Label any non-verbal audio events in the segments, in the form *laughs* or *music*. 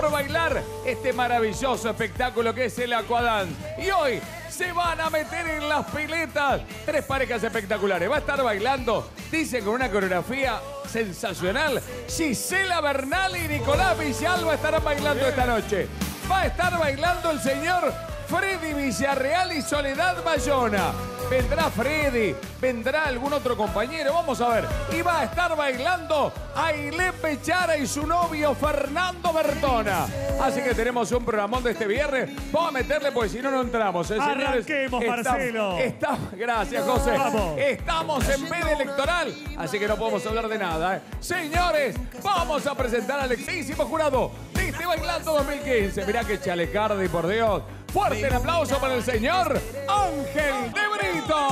por bailar este maravilloso espectáculo que es el Aquadance. Y hoy se van a meter en las piletas. Tres parejas espectaculares. Va a estar bailando, dicen con una coreografía sensacional. Gisela Bernal y Nicolás Villalba estarán bailando esta noche. Va a estar bailando el señor Freddy Villarreal y Soledad Bayona. Vendrá Freddy, vendrá algún otro compañero, vamos a ver. Y va a estar bailando Ailé Pechara y su novio Fernando Bertona. Así que tenemos un programón de este viernes. Vamos a meterle porque si no, no entramos. ¿eh? Arranquemos, Estamos- Marcelo. estamos- gracias, José. Vamos. Estamos en veda electoral, así que no podemos hablar de nada. ¿eh? Señores, vamos a presentar al excelentísimo jurado de este Bailando 2015. Mirá que chalecardi, por Dios. Fuerte el aplauso para el señor Ángel de Brito.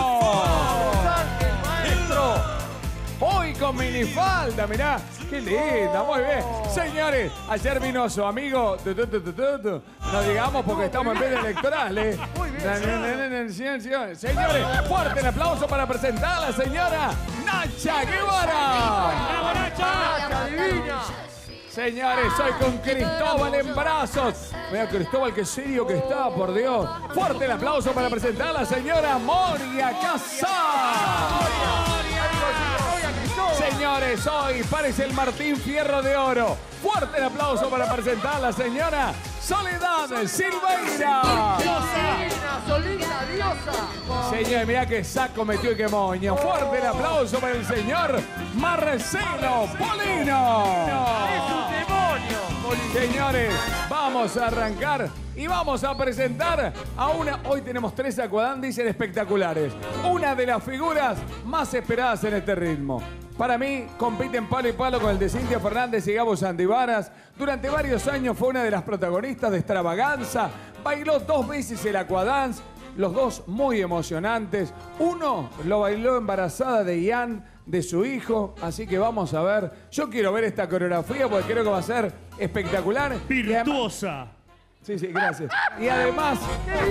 maestro. Hoy con minifalda, mirá. Qué linda, muy bien. Señores, ayer vino su amigo. tu, tu, tu, tu, tu, tu. No digamos porque estamos en veda electoral, ¿eh? Muy bien. Señores, fuerte el aplauso para presentar a la señora Nacha Guevara. ¡Bravo, Nacha! Señores, soy con Cristóbal en brazos. Mira, Cristóbal, qué serio que está, por Dios. Fuerte el aplauso para presentar a la señora Moria Casar. Señores, hoy parece el Martín Fierro de Oro. Fuerte el aplauso para presentar a la señora Soledad Silveira. Diosa. Señor, mira qué saco metió y qué moño. Fuerte el aplauso para el señor Marcelo Polino. Señores, vamos a arrancar y vamos a presentar a una. Hoy tenemos tres Aquadandis espectaculares. Una de las figuras más esperadas en este ritmo. Para mí, compiten palo y palo con el de Cintia Fernández y Gabo Sandivaras. Durante varios años fue una de las protagonistas de Extravaganza. Bailó dos veces el Aquadance. Los dos muy emocionantes. Uno lo bailó embarazada de Ian, de su hijo. Así que vamos a ver. Yo quiero ver esta coreografía porque creo que va a ser espectacular. Virtuosa. Sí, sí, gracias. Y además,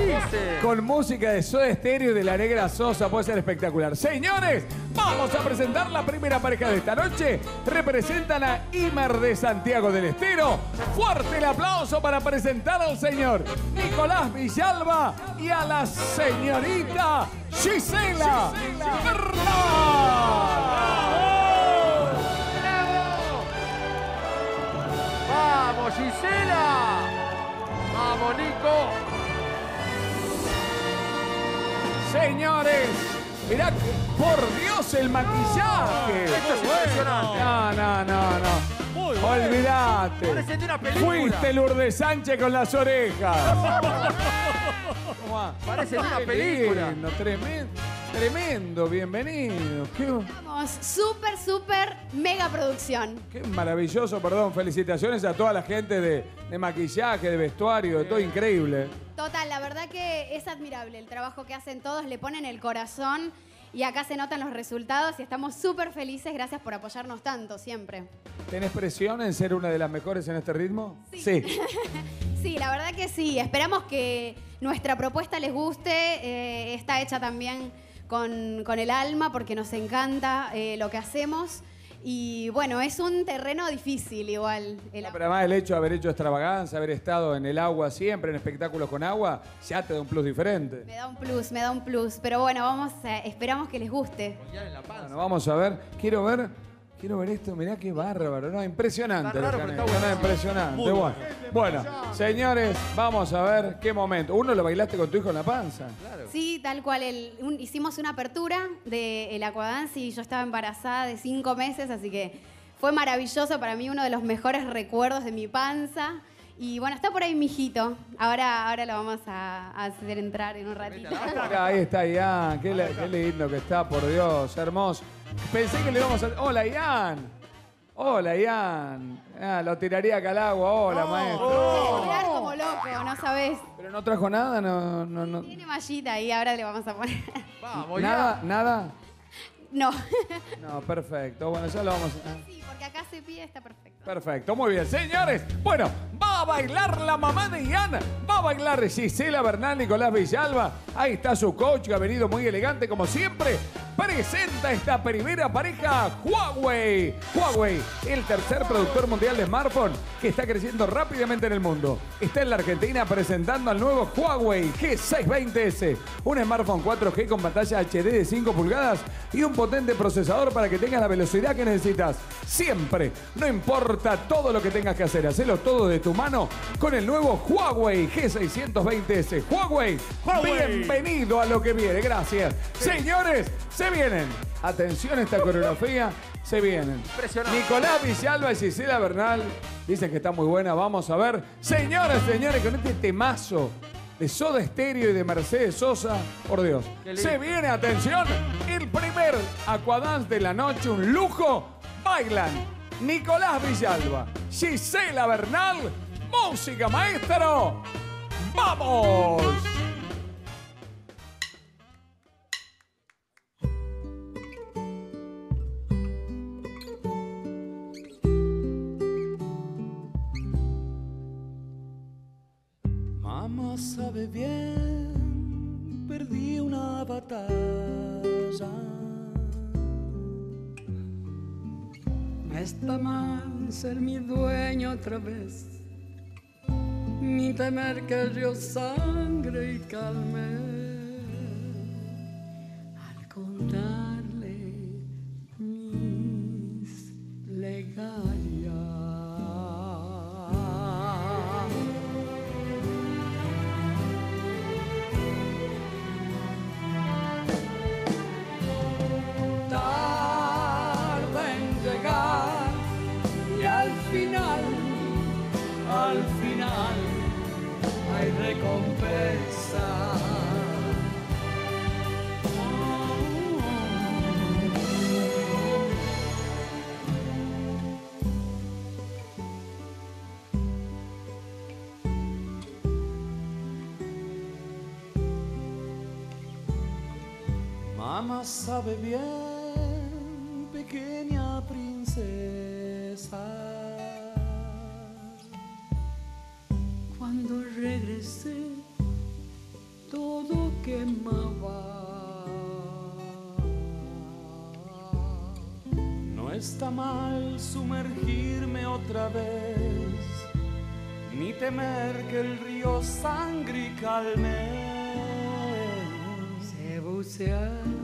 *laughs* con música de Soda Stereo y de la Negra Sosa puede ser espectacular. Señores, vamos a presentar la primera pareja de esta noche. Representan a Imer de Santiago del Estero. Fuerte el aplauso para presentar al señor Nicolás Villalba y a la señorita Gisela Bernal. ¡Vamos, Gisela! ¡Vamos, Nico! Señores, mirá, que- por Dios el maquillaje. Esto es impresionante. No, no, no, no. Muy bueno. Olvídate. Parece de una película. Fuiste Lourdes Sánchez con las orejas. ¿Cómo *laughs* va? Parece de una Qué película. lindo, tremendo, tremendo, bienvenido. Qué, Vamos, súper, súper mega producción. qué maravilloso, perdón. Felicitaciones a toda la gente de, de maquillaje, de vestuario, de todo increíble. Total, la verdad que es admirable el trabajo que hacen todos, le ponen el corazón y acá se notan los resultados y estamos súper felices. Gracias por apoyarnos tanto siempre. ¿Tenés presión en ser una de las mejores en este ritmo? Sí. Sí, *laughs* la verdad que sí. Esperamos que nuestra propuesta les guste. eh, está hecha también con, con el alma porque nos encanta eh, lo que hacemos. Y bueno, es un terreno difícil igual. el- No, pero además el hecho de haber hecho extravaganza, haber estado en el agua siempre, en espectáculos con agua, ya te da un plus diferente. Me da un plus, me da un plus. Pero bueno, vamos, a- esperamos que les guste. Bueno, vamos a ver. Quiero ver. Quiero ver esto, mirá qué bárbaro, ¿no? Impresionante. Está raro, pero está bueno. Impresionante. Muy Bueno. bueno, señores, vamos a ver qué momento. Uno lo bailaste con tu hijo en la panza. Sí, tal cual. el- un- hicimos una apertura del Aquadance y yo estaba embarazada de cinco meses, así que fue maravilloso para mí, uno de los mejores recuerdos de mi panza. Y bueno, está por ahí mi hijito. Ahora, ahora lo vamos a, a hacer entrar en un ratito. Ahí está *laughs* Ian. Qué, le- qué lindo que está, por Dios, hermoso. Pensé que le íbamos a. Hola, Ian. Hola, Ian. Ah, lo tiraría acá al agua. Hola, maestro. Mirar como loco, no sabes. Pero no trajo nada, no, no, no. Tiene mallita y ahora le vamos a poner. Vamos, Nada, nada. No. No, perfecto. Bueno, ya lo vamos a. Sí, porque acá se pide, está perfecto. Perfecto, muy bien. Señores, bueno, va a bailar la mamá de Ian, va a bailar Gisela Bernal, Nicolás Villalba. Ahí está su coach, que ha venido muy elegante como siempre. presenta esta primera pareja Huawei. Huawei, el tercer productor mundial de smartphone que está creciendo rápidamente en el mundo. Está en la Argentina presentando al nuevo Huawei G620S, un smartphone 4G con pantalla HD de 5 pulgadas y un potente procesador para que tengas la velocidad que necesitas. Siempre, no importa todo lo que tengas que hacer, hacelo todo de tu mano con el nuevo Huawei G620S. Huawei, bienvenido a lo que viene, gracias. Señores, se vienen. Atención a esta coreografía, se vienen. Impresionante. Nicolás Villalba y Cisela Bernal dicen que está muy buena, vamos a ver. Señoras, señores, con este temazo de Soda Stereo y de Mercedes Sosa, por Dios. Se viene, atención, el primer Aquadance de la noche, un lujo. Bailan Nicolás Villalba, Gisela Bernal, música maestro. ¡Vamos! Ser mi dueño otra vez, ni temer que río sangre y calme. Sabe bien, pequeña princesa. Cuando regresé, todo quemaba. No está mal sumergirme otra vez, ni temer que el río sangre calme. Se bucea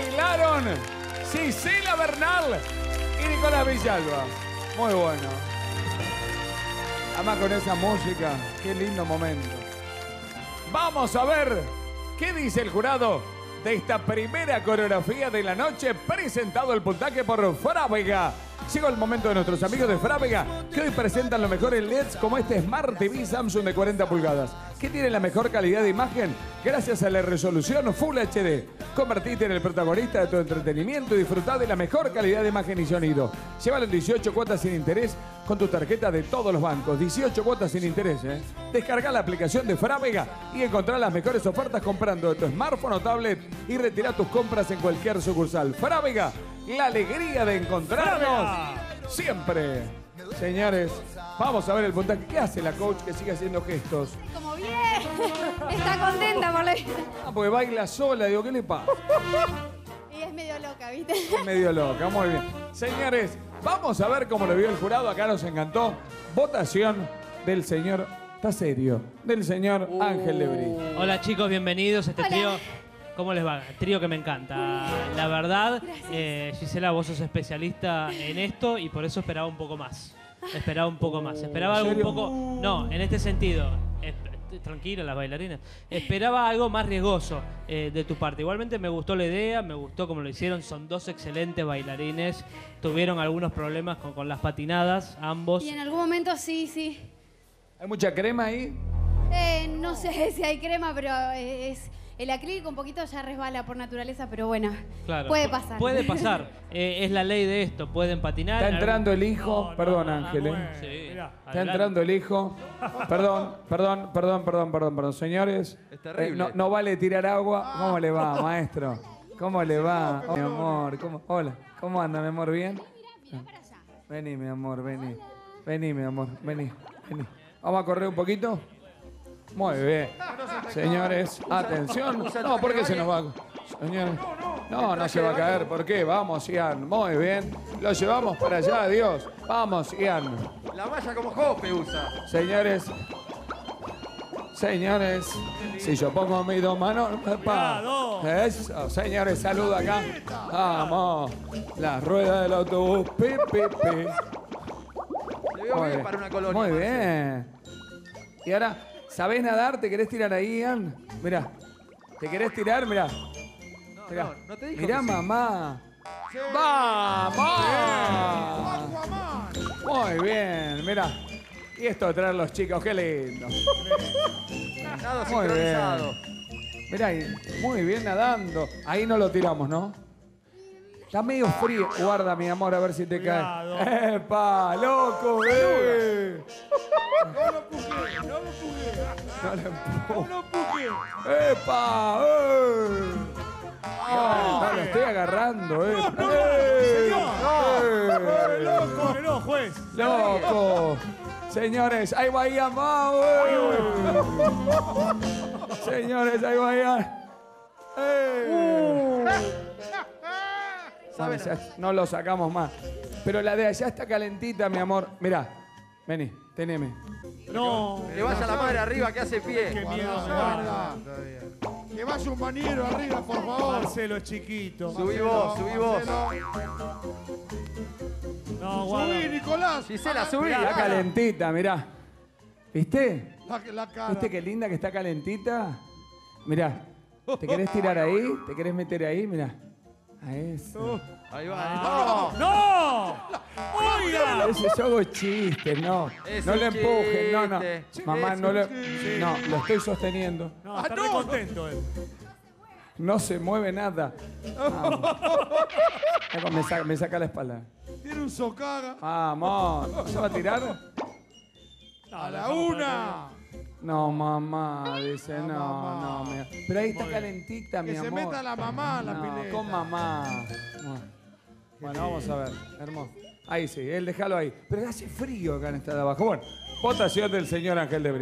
bailaron Cisela Bernal y Nicolás Villalba. Muy bueno. Además con esa música, qué lindo momento. Vamos a ver qué dice el jurado de esta primera coreografía de la noche presentado el puntaje por Frávega. Llegó el momento de nuestros amigos de Frávega que hoy presentan los mejores LEDs como este Smart TV Samsung de 40 pulgadas que tiene la mejor calidad de imagen gracias a la resolución Full HD. Convertite en el protagonista de tu entretenimiento y disfruta de la mejor calidad de imagen y sonido. Llévalo en 18 cuotas sin interés con tu tarjeta de todos los bancos. 18 cuotas sin interés. ¿eh? Descarga la aplicación de Frávega y encontrá las mejores ofertas comprando de tu smartphone o tablet y retira tus compras en cualquier sucursal. Frávega, la alegría de encontrarnos siempre. Señores, vamos a ver el puntaje. ¿Qué hace la coach que sigue haciendo gestos? Como bien. *laughs* Está contenta por la vida. Ah, porque baila sola. Digo, ¿qué le pasa? *laughs* Y es medio loca, ¿viste? Es medio loca, muy bien. Señores, vamos a ver cómo lo vio el jurado. Acá nos encantó. Votación del señor está serio, del señor Ángel Lebrí. Hola chicos, bienvenidos a este Hola. trío. ¿Cómo les va? Trío que me encanta. La verdad, eh, Gisela, vos sos especialista en esto y por eso esperaba un poco más. Esperaba un poco más. Esperaba ¿En algo un poco. No, en este sentido. es- Tranquila, las bailarinas. Esperaba algo más riesgoso eh, de tu parte. Igualmente me gustó la idea, me gustó cómo lo hicieron. Son dos excelentes bailarines. Tuvieron algunos problemas con, con las patinadas, ambos. Y en algún momento sí, sí. ¿Hay mucha crema ahí? Eh, no sé *laughs* si hay crema, pero es. El acrílico un poquito ya resbala por naturaleza, pero bueno. Claro. Puede pasar. Puede *laughs* pasar. Eh, es la ley de esto. Pueden patinar. Está entrando el hijo, No, perdón no, Ángel, ¿eh? Sí. Está Adelante. entrando el hijo. Perdón, perdón, perdón, perdón, perdón, perdón. Señores, Es terrible eh, no, esto. no vale tirar agua. ¿Cómo le va, maestro? ¿Cómo le va? Oh, mi amor, ¿cómo? Hola, ¿cómo anda, mi amor? ¿Bien? Vení, mi amor, vení. Vení, mi amor, vení, vení. ¿Vamos a correr un poquito? Muy bien. Señores, atención. No, ¿por qué se nos va? Señor. No, no se va a caer. ¿Por qué? Vamos, Ian. Muy bien. Lo llevamos para allá, Dios. Vamos, Ian. La malla como Jope usa. Señores, señores, si yo pongo mis dos manos, pa. Eso, señores, saludo acá. Vamos, la rueda del autobús, pi, pi, pi. Veo bien para una colonia. Muy bien. Y ahora, ¿sabés nadar? ¿Te querés tirar ahí, Ian? Mirá, ¿te querés tirar? Mirá. Mirá, no, no te dijo Mirá, que sí. mamá. ¡Vamos! Muy bien, mira. Y esto de traer los chicos, qué lindo. Nado Muy sincronizado. Mirá, ahí, muy bien nadando. Ahí no lo tiramos, ¿no? Está medio frío. Guarda, mi amor, a ver si te Cuidado. cae. ¡Epa, loco! ¡Eh! No lo empujé, no lo empujé. No empujo. No lo empujé. ¡Epa! ¡Eh! No, no, lo estoy agarrando, ¿eh? ¡Eh! ¡Eh! Loco, que no, juez. ¡Loco! Señores, ahí va Ian, vamos. Señores, ahí va Ian. ¡Eh! No lo sacamos más. Pero la de allá está calentita, mi amor. Mirá, vení, teneme. No. Que vaya la madre arriba que hace Qué pie. miedo me da. Que vaya un manero arriba, por favor. Marcelo es chiquito. Subí vos, subí vos. No, guarda. Subí, Nicolás. Gisela, subí. Está calentita, mirá. ¿Viste? La, la cara. ¿Viste qué linda que está calentita? Mirá, ¿te querés tirar ahí? ¿Te querés meter ahí? Mirá. A eso. Ahí va. ¡No! ¡Oiga! Ese yo hago chistes, no. Es no un le empujen, no, no. chiste. Mamá, Es no un le. chiste. No, lo estoy sosteniendo. No, está re contento él. No se mueve nada. Vamos. Me saca, me saca la espalda. Tiene un socaga. Vamos. ¿No se va a tirar? A la una. No, mamá, dice, no, mamá. no. mira. Pero ahí está calentita, mi Que se amor. meta la mamá a la No, pileta. con mamá. Bueno. Bueno, vamos a ver, hermoso. Ahí sí, él déjalo ahí. Pero hace frío acá en esta de abajo. Bueno, votación del señor Ángel de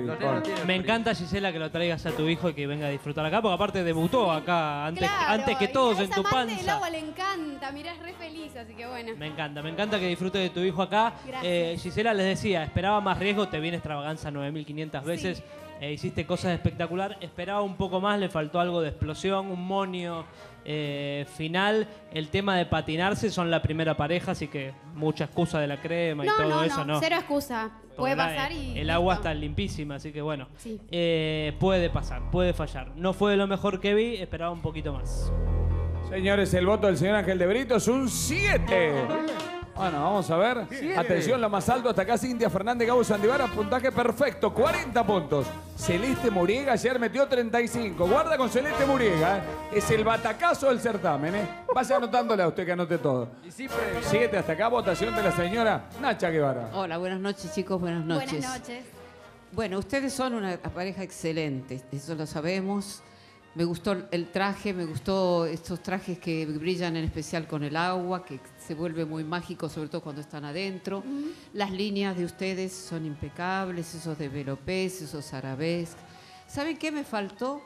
tienen Me encanta, Gisela, que lo traigas a tu hijo y que venga a disfrutar acá, porque aparte debutó acá antes, Claro, antes que y todos a en esa tu amante del panza. agua le encanta, mirá, es re feliz, así que bueno. Me encanta, me encanta que disfrutes de tu hijo acá. Gracias. Eh, Gisela les decía, esperaba más riesgo, te viene extravaganza 9500 veces. eh, hiciste cosas espectacular, esperaba un poco más, le faltó algo de explosión, un monio eh, final. El tema de patinarse son la primera pareja, así que mucha excusa de la crema y No, todo no, eso, no, ¿no? cero excusa. Porque Puede la- pasar y. El agua está limpísima, así que bueno. Sí. Eh, puede pasar, puede fallar. No fue lo mejor que vi, esperaba un poquito más. Señores, el voto del señor Ángel de Brito es un 7. Bueno, vamos a ver. Atención, lo más alto hasta acá Cintia Fernández Gabo Sandivara, puntaje perfecto, 40 puntos. Celeste Muriega ayer metió 35. Guarda con Celeste Muriega, ¿eh? es el batacazo del certamen. ¿eh? Vaya anotándole a usted que anote todo. Y sí, previo. 7 hasta acá, votación de la señora Nacha Guevara. Hola, buenas noches chicos, buenas noches. Buenas noches. Bueno, ustedes son una pareja excelente, eso lo sabemos. Me gustó el traje, me gustó estos trajes que brillan en especial con el agua, que se vuelve muy mágico, sobre todo cuando están adentro. Las líneas de ustedes son impecables, esos de Velopez, esos arabesques. ¿Saben qué me faltó?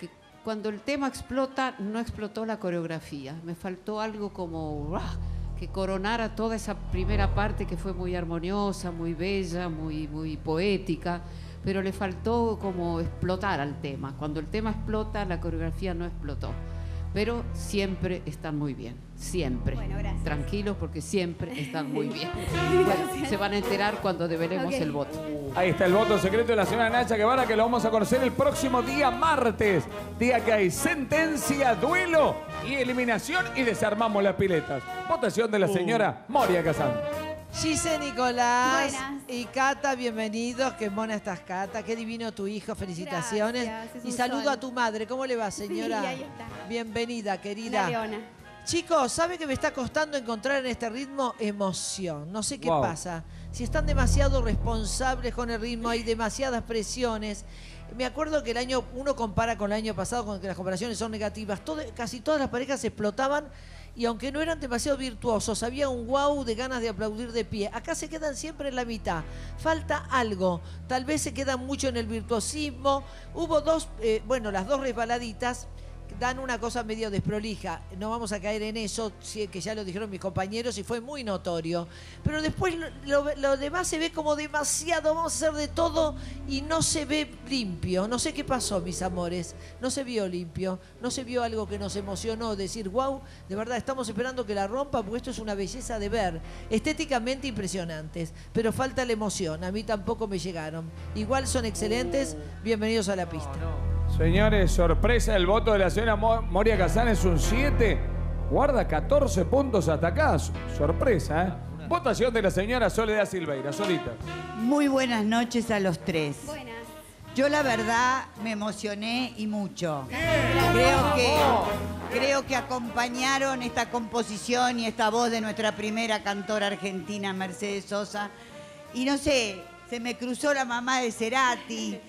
Que cuando el tema explota, no explotó la coreografía. Me faltó algo como que coronara toda esa primera parte que fue muy armoniosa, muy bella, muy, muy poética. Pero le faltó como explotar al tema. Cuando el tema explota, la coreografía no explotó. Pero siempre están muy bien, siempre. Bueno, gracias. Tranquilos porque siempre están muy *laughs* bien. Bueno, se van a enterar cuando develemos Ok. el voto. Ahí está el voto secreto de la señora Nacha Guevara que lo vamos a conocer el próximo día martes. Día que hay sentencia, duelo y eliminación y desarmamos las piletas. Votación de la señora Moria Kazán. Gise Nicolás Buenas. y Cata, bienvenidos. Qué mona estás, Cata. Qué divino tu hijo. Felicitaciones. Gracias, y saludo sol. a tu madre. ¿Cómo le va, señora? Sí, ahí está. Bienvenida, querida. Leona. Chicos, ¿sabe que me está costando encontrar en este ritmo emoción? No sé qué Wow. pasa. Si están demasiado responsables con el ritmo, hay demasiadas presiones. Me acuerdo que el año, uno compara con el año pasado, con que las comparaciones son negativas. Todo- casi todas las parejas explotaban y aunque no eran demasiado virtuosos, había un wow de ganas de aplaudir de pie. Acá se quedan siempre en la mitad. Falta algo. Tal vez se quedan mucho en el virtuosismo. Hubo dos, eh, bueno, las dos resbaladitas dan una cosa medio desprolija. No vamos a caer en eso, que ya lo dijeron mis compañeros y fue muy notorio. Pero después lo, lo- lo demás se ve como demasiado, vamos a hacer de todo y no se ve limpio. No sé qué pasó, mis amores. No se vio limpio, no se vio algo que nos emocionó, decir, wow, de verdad estamos esperando que la rompa porque esto es una belleza de ver. Estéticamente impresionantes, pero falta la emoción. A mí tampoco me llegaron. Igual son excelentes. Bienvenidos a la pista. Señores, sorpresa, el voto de la señora Mo- Moria Kazán es un 7. Guarda 14 puntos hasta acá. Sorpresa, ¿eh? Votación de la señora Soledad Silveira, solita. Muy buenas noches a los tres. Buenas. Yo la verdad me emocioné y mucho. Creo que, creo que acompañaron esta composición y esta voz de nuestra primera cantora argentina, Mercedes Sosa. Y no sé, se me cruzó la mamá de Cerati,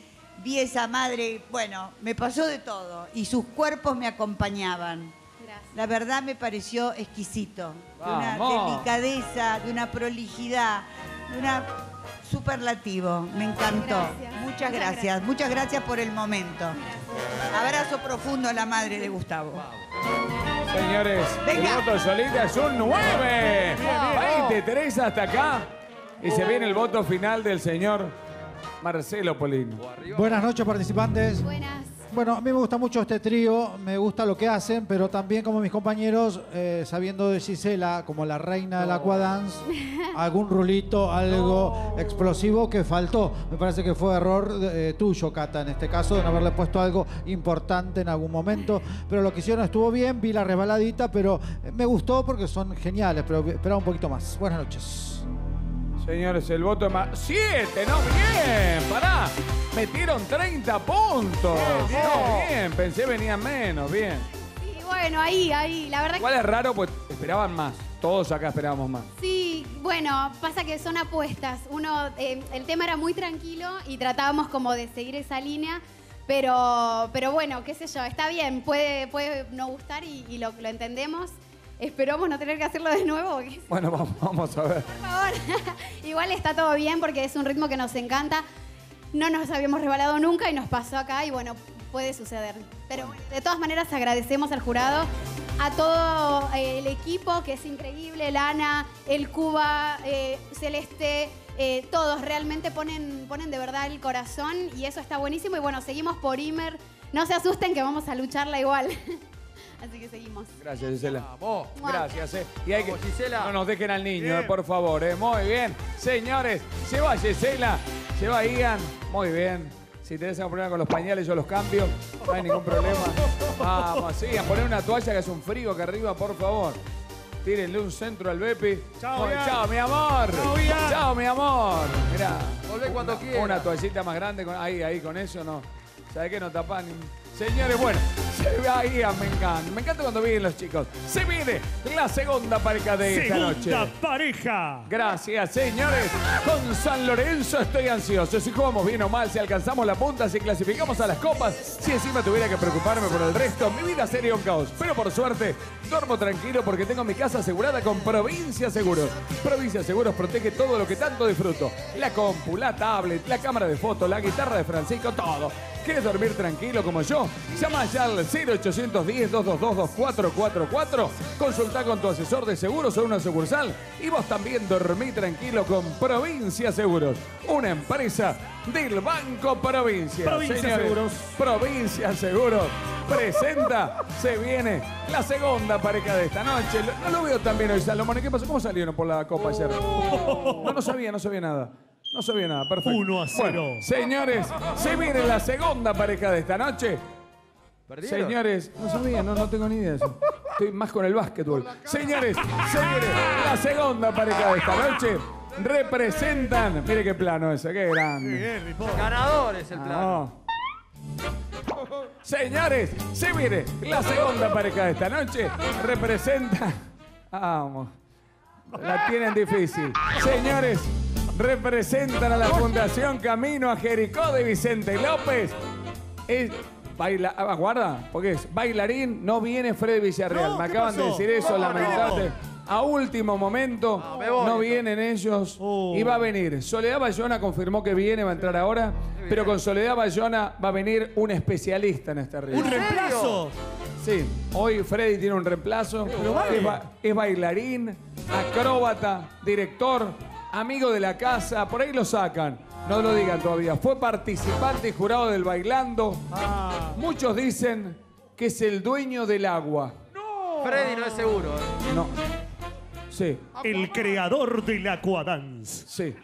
vi esa madre, bueno, me pasó de todo. Y sus cuerpos me acompañaban. Gracias. La verdad me pareció exquisito. De una delicadeza, de una prolijidad, de una superlativo. Me encantó. Gracias. Muchas Muchas gracias. gracias. Muchas gracias por el momento. Abrazo profundo a la madre de Gustavo. Señores, Venga. el voto de solita es un 9. 20, Teresa, hasta acá. Y se viene el voto final del señor Marcelo Polino. Buenas noches, participantes. Buenas. Bueno, a mí me gusta mucho este trío, me gusta lo que hacen, pero también como mis compañeros, eh, sabiendo de Gisela como la reina del aquadance, algún rulito, algo explosivo que faltó. Me parece que fue error eh, tuyo, Cata, en este caso, de no haberle puesto algo importante en algún momento. Pero lo que hicieron estuvo bien, vi la resbaladita, pero me gustó porque son geniales, pero esperaba un poquito más. Buenas noches. Señores, el voto es más. ¡Siete! ¡No! ¡Bien! ¡Pará! Metieron 30 puntos. No, bien. Pensé venían menos. Bien. Sí, bueno, ahí, ahí. La verdad Igual es raro, pues esperaban más. Todos acá esperábamos más. sí, bueno, pasa que son apuestas. Uno, eh, el tema era muy tranquilo y tratábamos como de seguir esa línea. Pero, pero bueno, qué sé yo, está bien, puede, puede no gustar y, y lo, lo entendemos. Esperamos no tener que hacerlo de nuevo, *laughs* Bueno, vamos, vamos a ver. por favor. *laughs* Igual está todo bien porque es un ritmo que nos encanta. No nos habíamos rebalado nunca y nos pasó acá y bueno, puede suceder. Pero bueno, de todas maneras agradecemos al jurado, a todo eh, el equipo que es increíble, el Ana, el Cuba, eh, Celeste, eh, todos realmente ponen, ponen de verdad el corazón y eso está buenísimo. Y bueno, seguimos por Imer. No se asusten que vamos a lucharla igual. *laughs* Así que seguimos. Gracias, Gisela. Vamos. Gracias, eh. Y hay que. Vamos, Gisela. No nos dejen al niño, Bien. eh, por favor, eh. Muy bien. Señores, se va Gisela, se va Ian. Muy bien. Si tenés algún problema con los pañales, yo los cambio. No hay ningún problema. Vamos, sigan. Poner una toalla que hace un frío acá arriba, por favor. Tírenle un centro al Bepi. Chao, Ian. Chao, mi amor. Chao, Ian. Chao, mi amor. Mirá. Volvé cuando Una- quieras. Una toallita más grande. Con, ahí, ahí, con eso no. ¿Sabes qué? No tapan. Señores, bueno, se va Ian, me encanta. Me encanta cuando vienen los chicos. Se viene la segunda pareja de esta noche. Segunda pareja. Gracias, señores. Con San Lorenzo estoy ansioso. Si jugamos bien o mal, si alcanzamos la punta, si clasificamos a las copas, si encima tuviera que preocuparme por el resto, mi vida sería un caos. Pero por suerte, duermo tranquilo porque tengo mi casa asegurada con Provincia Seguros. Provincia Seguros protege todo lo que tanto disfruto. La compu, la tablet, la cámara de fotos, la guitarra de Francisco, todo. ¿Quieres dormir tranquilo como yo? Llama ya al 0810-222-2444. Consulta con tu asesor de seguros o una sucursal. Y vos también dormí tranquilo con Provincia Seguros, una empresa del Banco Provincia. Provincia Seguros. Provincia Seguros presenta, se viene la segunda pareja de esta noche. No lo veo tan bien hoy, Salomón. ¿Qué pasó? ¿Cómo salieron por la copa ayer? No, no sabía, no sabía nada. No sabía nada, perfecto. 1 a 0. Bueno, señores, se viene la segunda pareja de esta noche. ¿Perdieron? Señores, no sabía, no, no tengo ni idea de eso. Estoy más con el básquetbol. Señores, se viene la segunda pareja de esta noche. Representan, mire qué plano ese, qué grande. Ganador es el plan. No. Señores, se viene la segunda pareja de esta noche. Representa. Vamos. La tienen difícil. Señores, representan a la Fundación Camino a Jericó de Vicente López. Es baila, ah, guarda, porque es bailarín, no viene Fred Villarreal. No, Me ¿qué acaban de pasó? decir eso, No, lamentable. A último momento me voy, no vienen ellos Oh. y va a venir. Soledad Bayona confirmó que viene, va a entrar ahora, pero con Soledad Bayona va a venir un especialista en este río. ¡Un reemplazo! Sí, hoy Freddy tiene un reemplazo. Es, ba- es bailarín, acróbata, director, amigo de la casa. Por ahí lo sacan. No lo digan todavía. Fue participante y jurado del Bailando. Ah. Muchos dicen que es el dueño del agua. Freddy no es seguro. ¿eh? No. Sí, El creador del Aquadance. sí.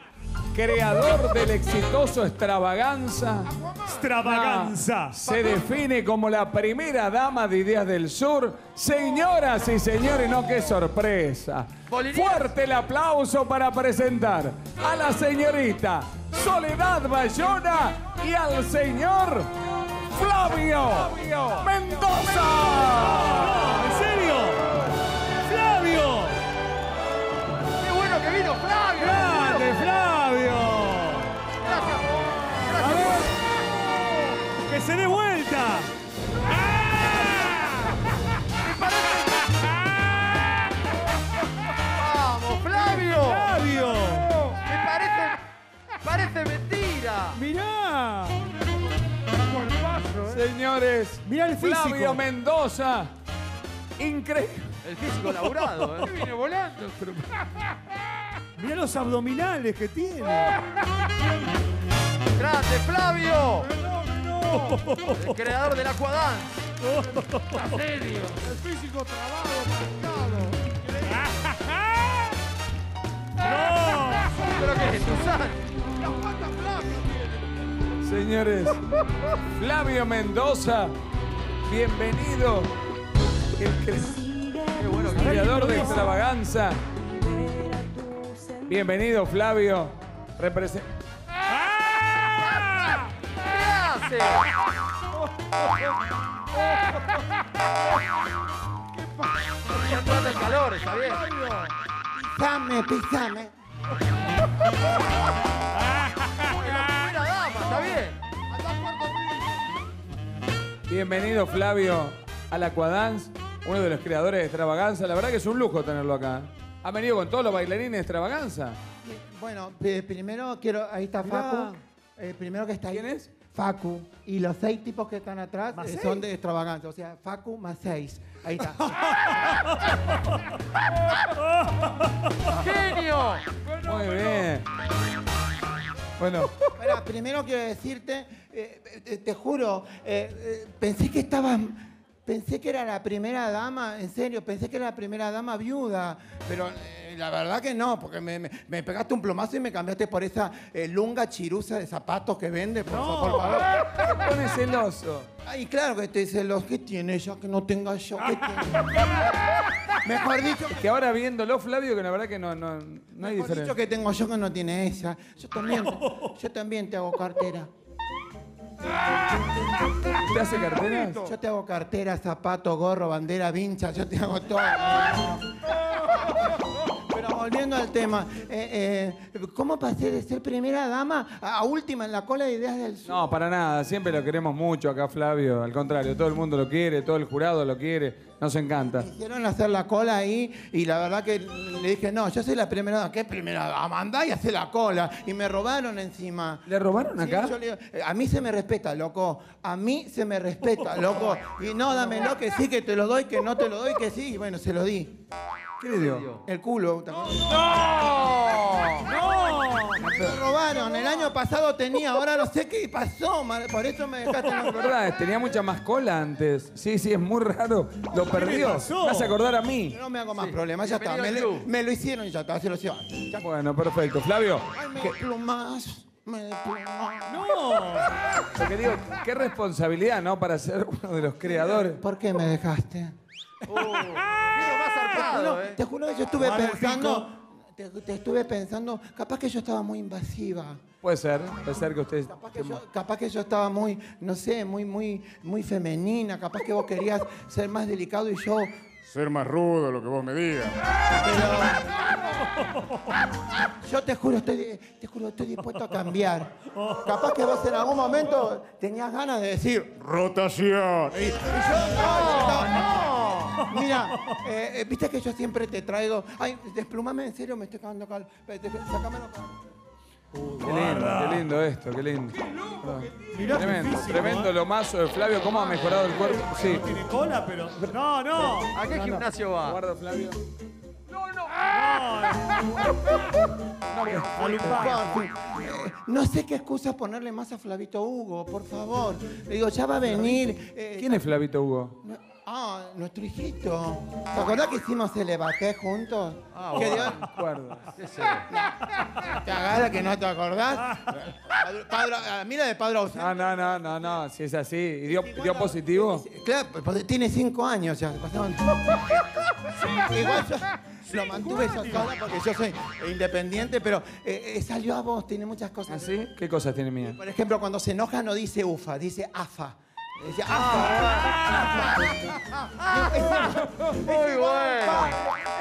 Creador del exitoso Extravaganza. Extravaganza. Se define como la primera dama de Ideas del Sur. Señoras y señores, no, qué sorpresa. Fuerte el aplauso para presentar a la señorita Soledad Bayona y al señor Flavio Mendoza. Se dé vuelta! ¡Vamos, Flavio! ¡Flavio! Me parece. Parece mentira. ¡Mirá! Señores, Mirá el físico. Flavio Mendoza. Increíble. El físico laburado, ¿eh? *laughs* Viene volando. Mirá los abdominales que tiene. ¡Grande, Flavio! El creador del Aquadance. El físico trabado, marcado. Es. Las patas flacas tiene. Señores, Flavio Mendoza, bienvenido. El cre- Qué bueno que creador de extravaganza. Bienvenido, Flavio. Represe- ¿Qué hace? Ya trata el calor, está bien. Pisame, pisame. Primera dama, está bien. Bienvenido, Flavio, al Aquadance, uno de los creadores de extravaganza. La verdad que es un lujo tenerlo acá. Ha venido con todos los bailarines de extravaganza. Bueno, pri- primero quiero. Ahí está. Facu. Eh, primero que está ahí. ¿Quién es? Facu. Y los seis tipos que están atrás ¿Más eh, son de extravaganza. O sea, Facu más seis. Ahí está. ¡Genio! Muy bien. Bueno, Espera, primero quiero decirte, eh, eh, te juro, eh, eh, pensé que estabas. Pensé que era la primera dama, en serio, pensé que era la primera dama viuda, pero eh, la verdad que no, porque me, me- me pegaste un plomazo y me cambiaste por esa eh, lunga chirusa de zapatos que vende, por, por favor. *laughs* se pone celoso. Ay, claro que te celos. ¿Qué tiene ella que no tenga yo? ¿Qué tiene? *laughs* Mejor dicho, Que ahora viéndolo, Flavio, que la verdad que no, no, no hay mejor dicho que tengo yo que no tiene ella. Yo también, yo también te hago cartera. ¿Te hace carteras? Yo te hago cartera, zapato, gorro, bandera, vincha. Yo te hago todo. *laughs* Pero volviendo al tema, eh, eh, ¿cómo pasé de ser primera dama a, última en la cola de ideas del sur? No, para nada. Siempre lo queremos mucho acá, Flavio. Al contrario, todo el mundo lo quiere, todo el jurado lo quiere. Nos encanta. Quisieron hacer la cola ahí y la verdad que le dije, no, yo soy la primera dama. ¿Qué primera dama? Andá y hace la cola. Y me robaron encima. ¿Le robaron Sí, acá? yo le digo, a mí se me respeta, loco. A mí se me respeta, loco. Y no, dámelo que sí, que te lo doy, que no te lo doy, que sí. Y bueno, se lo di. ¿Qué le dio? El culo. ¿te acordás? ¡No! Me robaron. El año pasado tenía, ahora no sé qué pasó. Por eso me dejaste en Es verdad, tenía mucha más cola antes. Sí, sí, es muy raro. Lo perdió. pasó? Me hace acordar a mí. No me hago más problemas, ya está. Me, Bienvenido al le- club. me lo hicieron y ya está, se lo llevan. Ya- Bueno, perfecto. Flavio, Ay, me desplumas, me desplumas. ¡No! lo que digo, qué responsabilidad, ¿no? Para ser uno de los creadores. ¿Por qué me dejaste? *laughs* Zarpado, No, ¿eh? te juro que yo estuve pensando. Te, te estuve pensando, capaz que yo estaba muy invasiva. Puede ser, puede ser que ustedes. Capaz que, yo, capaz que yo estaba muy, no sé, muy, muy, muy femenina. Capaz que vos querías ser más delicado y yo. Ser más rudo, lo que vos me digas. Pero. Yo te juro, estoy, te juro, estoy dispuesto a cambiar. Capaz que vos en algún momento tenías ganas de decir. Rotación. Y, y yo, no, no. Mira, eh, eh, viste que yo siempre te traigo. Ay, desplumame en serio, me estoy cagando cal. Sacámelo acá. Qué lindo, qué lindo esto, qué lindo. Mirá qué Tremendo, tremendo ¿eh? lo mazo de Flavio, cómo ha mejorado el cuerpo. Sí. Tiene cola, pero. No, no. ¿A qué gimnasio va? Guarda, Flavio. Eh, No sé qué excusa ponerle más a Flavito Hugo, por favor. Le digo, ya va a venir. eh, ¿Quién es Flavito Hugo? Ah, nuestro hijito. ¿Te acordás que hicimos el evaté juntos? Ah, que bueno. dio- No acuerdo. *laughs* te agarra que no te acordás. Padre- padre- ah, mira de padre ausente. No, no, no, no, no, si es así. ¿Y dio, dio positivo? Claro, porque tiene cinco años ya. pasaron- Igual yo lo mantuve yo sola porque yo soy independiente, pero eh, eh, salió a vos, tiene muchas cosas. ¿Así? ¿Qué cosas tiene mía? Por ejemplo, cuando se enoja no dice ufa, dice afa. Dice afa. Muy bueno.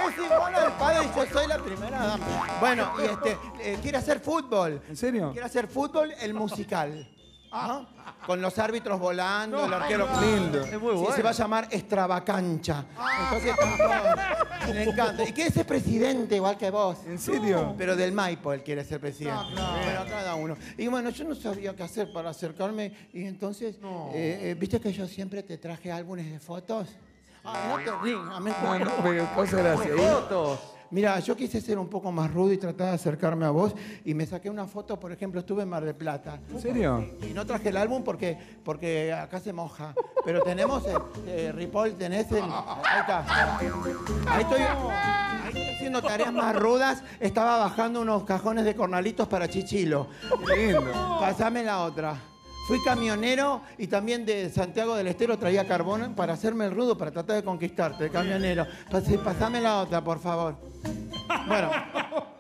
Es igual al padre yo soy la primera dama. Bueno, y este, eh, quiere hacer fútbol. ¿En serio? Quiere hacer fútbol, el musical. ¿Ah? Con los árbitros volando, el arquero. Lindo. Es muy Sí, bueno. se va a llamar Extravacancha. Entonces, están todos- le encanta. Y quiere ser presidente igual que vos. ¿En serio? Pero del Maipo él quiere ser presidente. Pero cada uno. Y bueno, yo no sabía qué hacer para acercarme. Y entonces, eh, eh, ¿viste que yo siempre te traje álbumes de fotos? Ay, no te rías, me No, no, pero cosa gracia. Fotos. Mira, yo quise ser un poco más rudo y tratar de acercarme a vos y me saqué una foto, por ejemplo, estuve en Mar del Plata. ¿En serio? Y no traje el álbum porque, porque acá se moja. Pero tenemos, eh, eh, Ripoll, tenés el... Ahí está. Ahí estoy, ahí estoy haciendo tareas más rudas. Estaba bajando unos cajones de cornalitos para Chichilo. Lindo. Pasame la otra. Fui camionero y también de Santiago del Estero traía carbón para hacerme el rudo, para tratar de conquistarte, camionero. Pas- Pasame la otra, por favor. Bueno,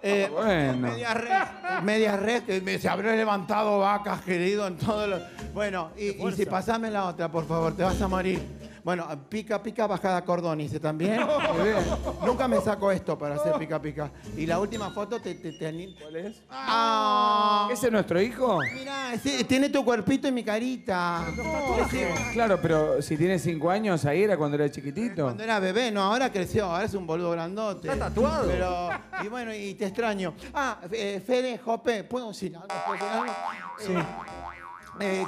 eh, *laughs* Bueno. media red, media red, que me- se habrá levantado vacas, querido, en todos los... Bueno, y, y si pasame la otra, por favor, te vas a morir. Bueno, pica, pica, bajada cordón, hice también. *laughs* Muy bien. Nunca me saco esto para hacer pica, pica. Y la última foto te... te, te- ¿Cuál es? ¡Ah! ¿Ese es nuestro hijo? Mirá, ese- tiene tu cuerpito y mi carita. Claro, pero si tiene cinco años, ahí era cuando era chiquitito. Cuando era bebé, no, ahora creció, ahora es un boludo grandote. Está tatuado. Pero, y bueno, y te extraño. Ah, eh, Fede, Jope, ¿puedo decir algo? ¿Puedo decir algo? Sí.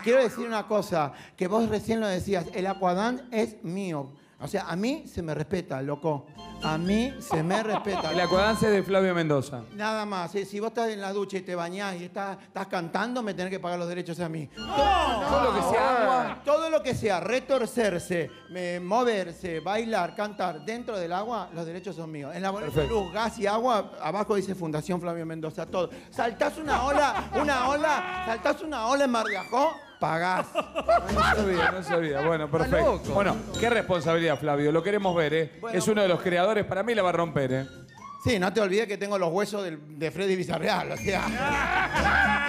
Quiero decir una cosa, que vos recién lo decías, el Aquadán es mío. O sea, a mí se me respeta, loco. A mí se me respeta. El acuadance de Flavio Mendoza. Nada más, eh, si vos estás en la ducha y te bañás y estás, estás cantando, me tenés que pagar los derechos a mí. Todo lo que sea agua. Todo lo que sea retorcerse, moverse, bailar, cantar dentro del agua, los derechos son míos. En la boleta de luz, gas y agua, abajo dice Fundación Flavio Mendoza, todo. Saltás una ola, una ola, saltás una ola en Mar de Ajó, pagás. *laughs* No sabía, no sabía. Bueno, perfecto. loco. Bueno, qué responsabilidad, Flavio. Lo queremos ver, ¿eh? Bueno, es uno de los creadores. Para mí la va a romper, ¿eh? Sí, no te olvides que tengo los huesos del- de Freddy Villarreal, o sea. *laughs*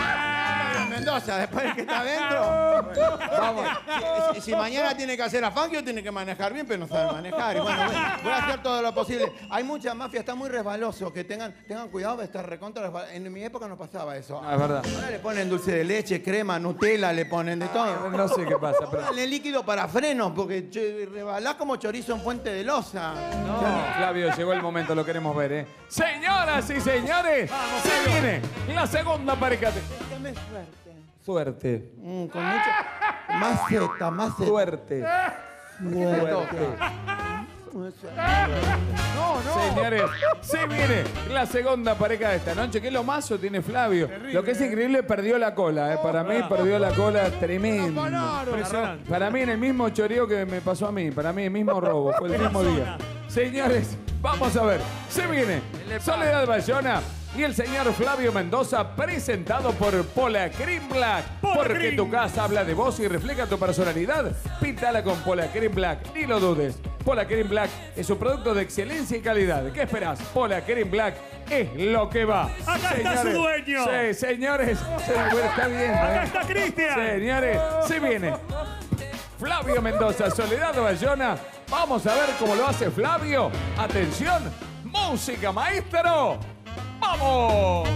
Mendoza, después de que está adentro. Vamos. Si, si- mañana tiene que hacer a Fangio, tiene que manejar bien, pero no sabe manejar. Y bueno, voy, a hacer todo lo posible. Hay mucha mafia, está muy resbaloso. Que tengan, tengan cuidado de estar recontra resbaloso. En mi época no pasaba eso. No, es verdad. Ahora le ponen dulce de leche, crema, Nutella, le ponen de todo. No sé qué pasa, pero. Dale líquido para frenos, porque rebalás como chorizo en Fuente de Loza. No, Flavio, llegó el momento, lo queremos ver, ¿eh? Señoras y señores, se viene la segunda pareja. suerte. Suerte. Mm, con. Más zeta, más zeta. Suerte. Suerte. No, no. Señores, se viene la segunda pareja de esta noche. ¿Qué lomazo tiene Flavio? Lo que es increíble, perdió la cola. ¿eh? Para mí, perdió la cola tremendo. Para mí, en el mismo choreo que me pasó a mí. Para mí, el mismo robo. Fue el mismo día. Señores, vamos a ver. Se viene Soledad Bayona y el señor Flavio Mendoza, presentado por Pola Cream Black. Pola Porque Cream. tu casa habla de vos y refleja tu personalidad. Píntala con Pola Cream Black, ni lo dudes. Pola Cream Black es un producto de excelencia y calidad. ¿Qué esperás? Pola Cream Black es lo que va. Acá está su dueño. Sí, señores. se- bueno, está bien. Acá ¿eh? está Cristian. Señores, se viene. Flavio Mendoza, Soledad Bayona. Vamos a ver cómo lo hace Flavio. Atención, música maestro. ¡Vamos!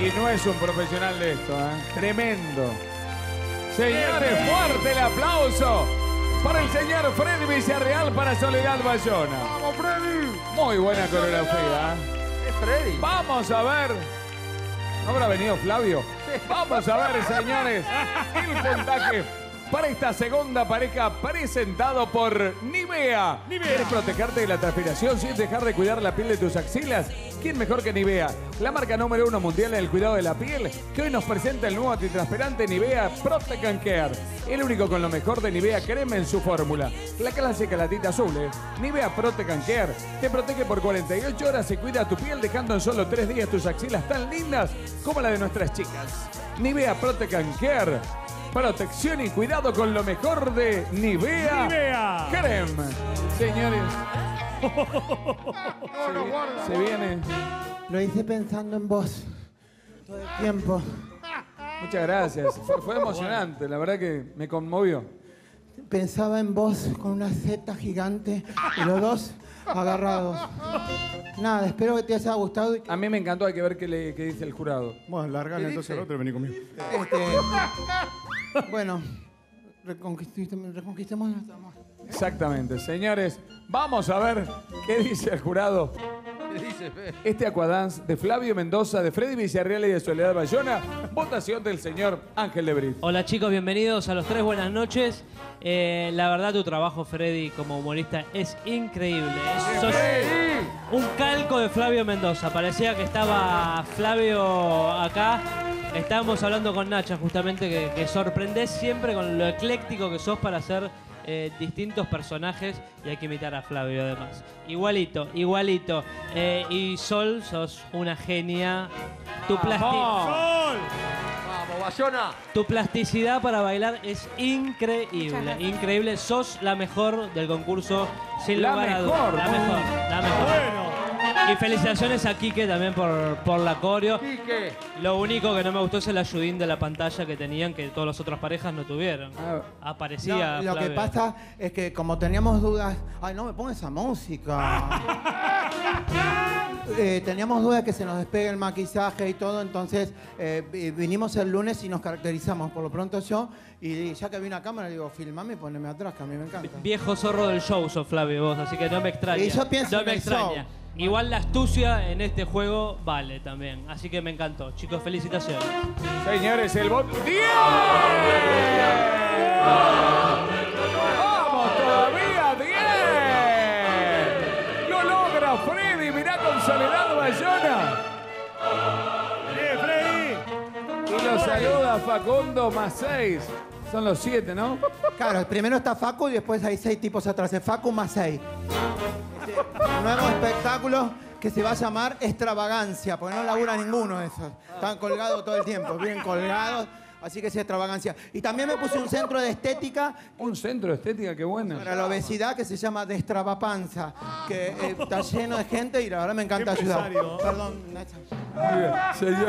Y, no es un profesional de esto, ¿eh? Tremendo. Señores, fuerte el aplauso para el señor Freddy Villarreal para Soledad Bayona. ¡Vamos, Freddy! Muy buena coreografía. ¿eh? Es Freddy. Vamos a ver. ¿No habrá venido Flavio? Vamos a ver, señores, el puntaje para esta segunda pareja presentado por Nivea. ¿Quieres protegerte de la transpiración sin dejar de cuidar la piel de tus axilas? ¿Quién mejor que Nivea? La marca número uno mundial en el cuidado de la piel, que hoy nos presenta el nuevo antitranspirante Nivea Protect and Care. El único con lo mejor de Nivea crema en su fórmula. La clásica latita azul, ¿eh? Nivea Protect and Care te protege por 48 horas y cuida tu piel dejando en solo 3 días tus axilas tan lindas como la de nuestras chicas. Nivea Protect and Care. Protección y cuidado con lo mejor de Nivea, Nivea. Creme. Señores, *laughs* se viene. Lo hice pensando en vos todo el tiempo. Muchas gracias. Fue, fue emocionante, la verdad que me conmovió. Pensaba en vos con una Z gigante y los dos agarrados. Nada, espero que te haya gustado. y que- A mí me encantó, hay que ver qué, le, qué dice el jurado. Bueno, largale ¿Qué entonces al otro y vení conmigo. Este, *laughs* bueno, reconquistemos, reconquistemos nuestro amor. Exactamente. Señores, vamos a ver qué dice el jurado. *laughs* Este Aquadance de Flavio Mendoza, de Freddy Villarreal y de Soledad Bayona. Votación del señor Ángel de Brito. Hola chicos, bienvenidos a los tres, buenas noches. Eh, la verdad tu trabajo, Freddy, como humorista es increíble. Sos un calco de Flavio Mendoza. Parecía que estaba Flavio acá. Estábamos hablando con Nacha justamente que, que sorprendés siempre con lo ecléctico que sos para hacer eh, distintos personajes y hay que imitar a Flavio además. Igualito, igualito. Eh, y Sol, sos una genia. Tu plasti- ¡Vamos, Bayona! tu plasticidad para bailar es increíble, gracias. increíble. Sos la mejor del concurso, sin La lugar a mejor, dudas. La muy mejor, la mejor. Bueno. Y felicitaciones a Quique también por, por la coreo. Quique. Lo único que no me gustó es el ayudín de la pantalla que tenían, que todas las otras parejas no tuvieron. Ah, Aparecía. No, lo que pasa es que como teníamos dudas, ay no me pongas esa música. *laughs* Eh, teníamos dudas que se nos despegue el maquillaje y todo, entonces eh, vi- vinimos el lunes y nos caracterizamos. Por lo pronto yo, y ya que vi una cámara, digo, filmame y poneme atrás, que a mí me encanta. Viejo zorro del show sos Flavio vos, así que no me extraña. Y yo pienso no en me el extraña. show. Igual la astucia en este juego vale también. Así que me encantó. Chicos, felicitaciones. Señores, el voto. ¡Diez! Soledad Bayona. Bien, Freddy. Y lo saluda Facundo más seis. Son los siete, ¿no? Claro, primero está Facu y después hay seis tipos atrás. Es Facu más seis. Este, *laughs* nuevo espectáculo que se va a llamar Extravagancia, porque no labura ninguno de esos. Están colgados todo el tiempo, bien colgados. Así que es extravagancia. Y también me puse un centro de estética Un centro de estética, qué bueno. para la obesidad que se llama Destravapanza, que eh, *laughs* está lleno de gente y la verdad me encanta ayudar. empresario. Perdón, Nacha. Muy bien, Señor.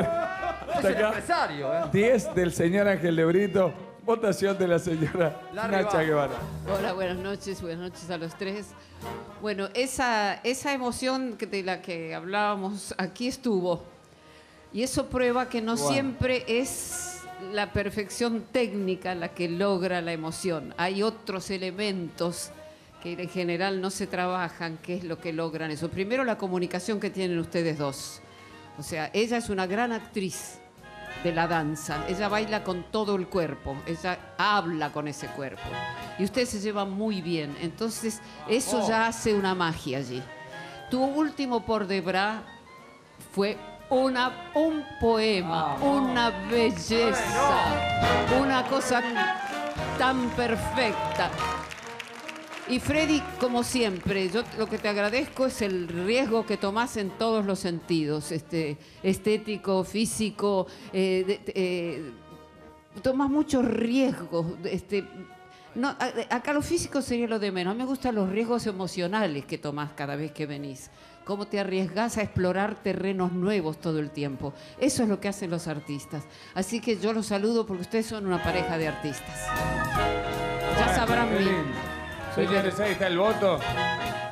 Hasta acá. Empresario, ¿eh? 10 del señor Ángel de Brito. Votación de la señora Larry Nacha va. Guevara. Hola, buenas noches, buenas noches a los tres. Bueno, esa, esa emoción que- de la que hablábamos aquí estuvo. Y eso prueba que no siempre es la perfección técnica la que logra la emoción. Hay otros elementos que en general no se trabajan, que es lo que logran eso. Primero, la comunicación que tienen ustedes dos. O sea, ella es una gran actriz de la danza. Ella baila con todo el cuerpo, ella habla con ese cuerpo. Y ustedes se llevan muy bien. Entonces, eso ya hace una magia allí. Tu último por Debra fue una, un poema, una belleza, una cosa tan perfecta. Y Freddy, como siempre, yo lo que te agradezco es el riesgo que tomás en todos los sentidos, este, estético, físico, eh, de- eh, tomás muchos riesgos. Este, no, acá lo físico sería lo de menos. A mí me gustan los riesgos emocionales que tomás cada vez que venís. Cómo te arriesgás a explorar terrenos nuevos todo el tiempo. Eso es lo que hacen los artistas. Así que yo los saludo porque ustedes son una pareja de artistas. Ya sabrán Qué lindo. Señores, ahí está el voto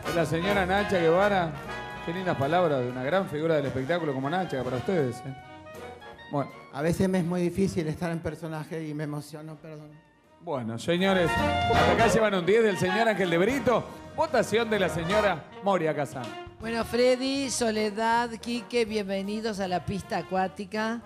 de la señora Nacha Guevara. Qué lindas palabras de una gran figura del espectáculo como Nacha para ustedes. ¿eh? Bueno, A veces me es muy difícil estar en personaje y me emociono, perdón. Bueno, señores, hasta acá llevan un 10 del señor Ángel de Brito. Votación de la señora Moria Casán. Bueno, Freddy, Soledad, Quique, bienvenidos a la pista acuática.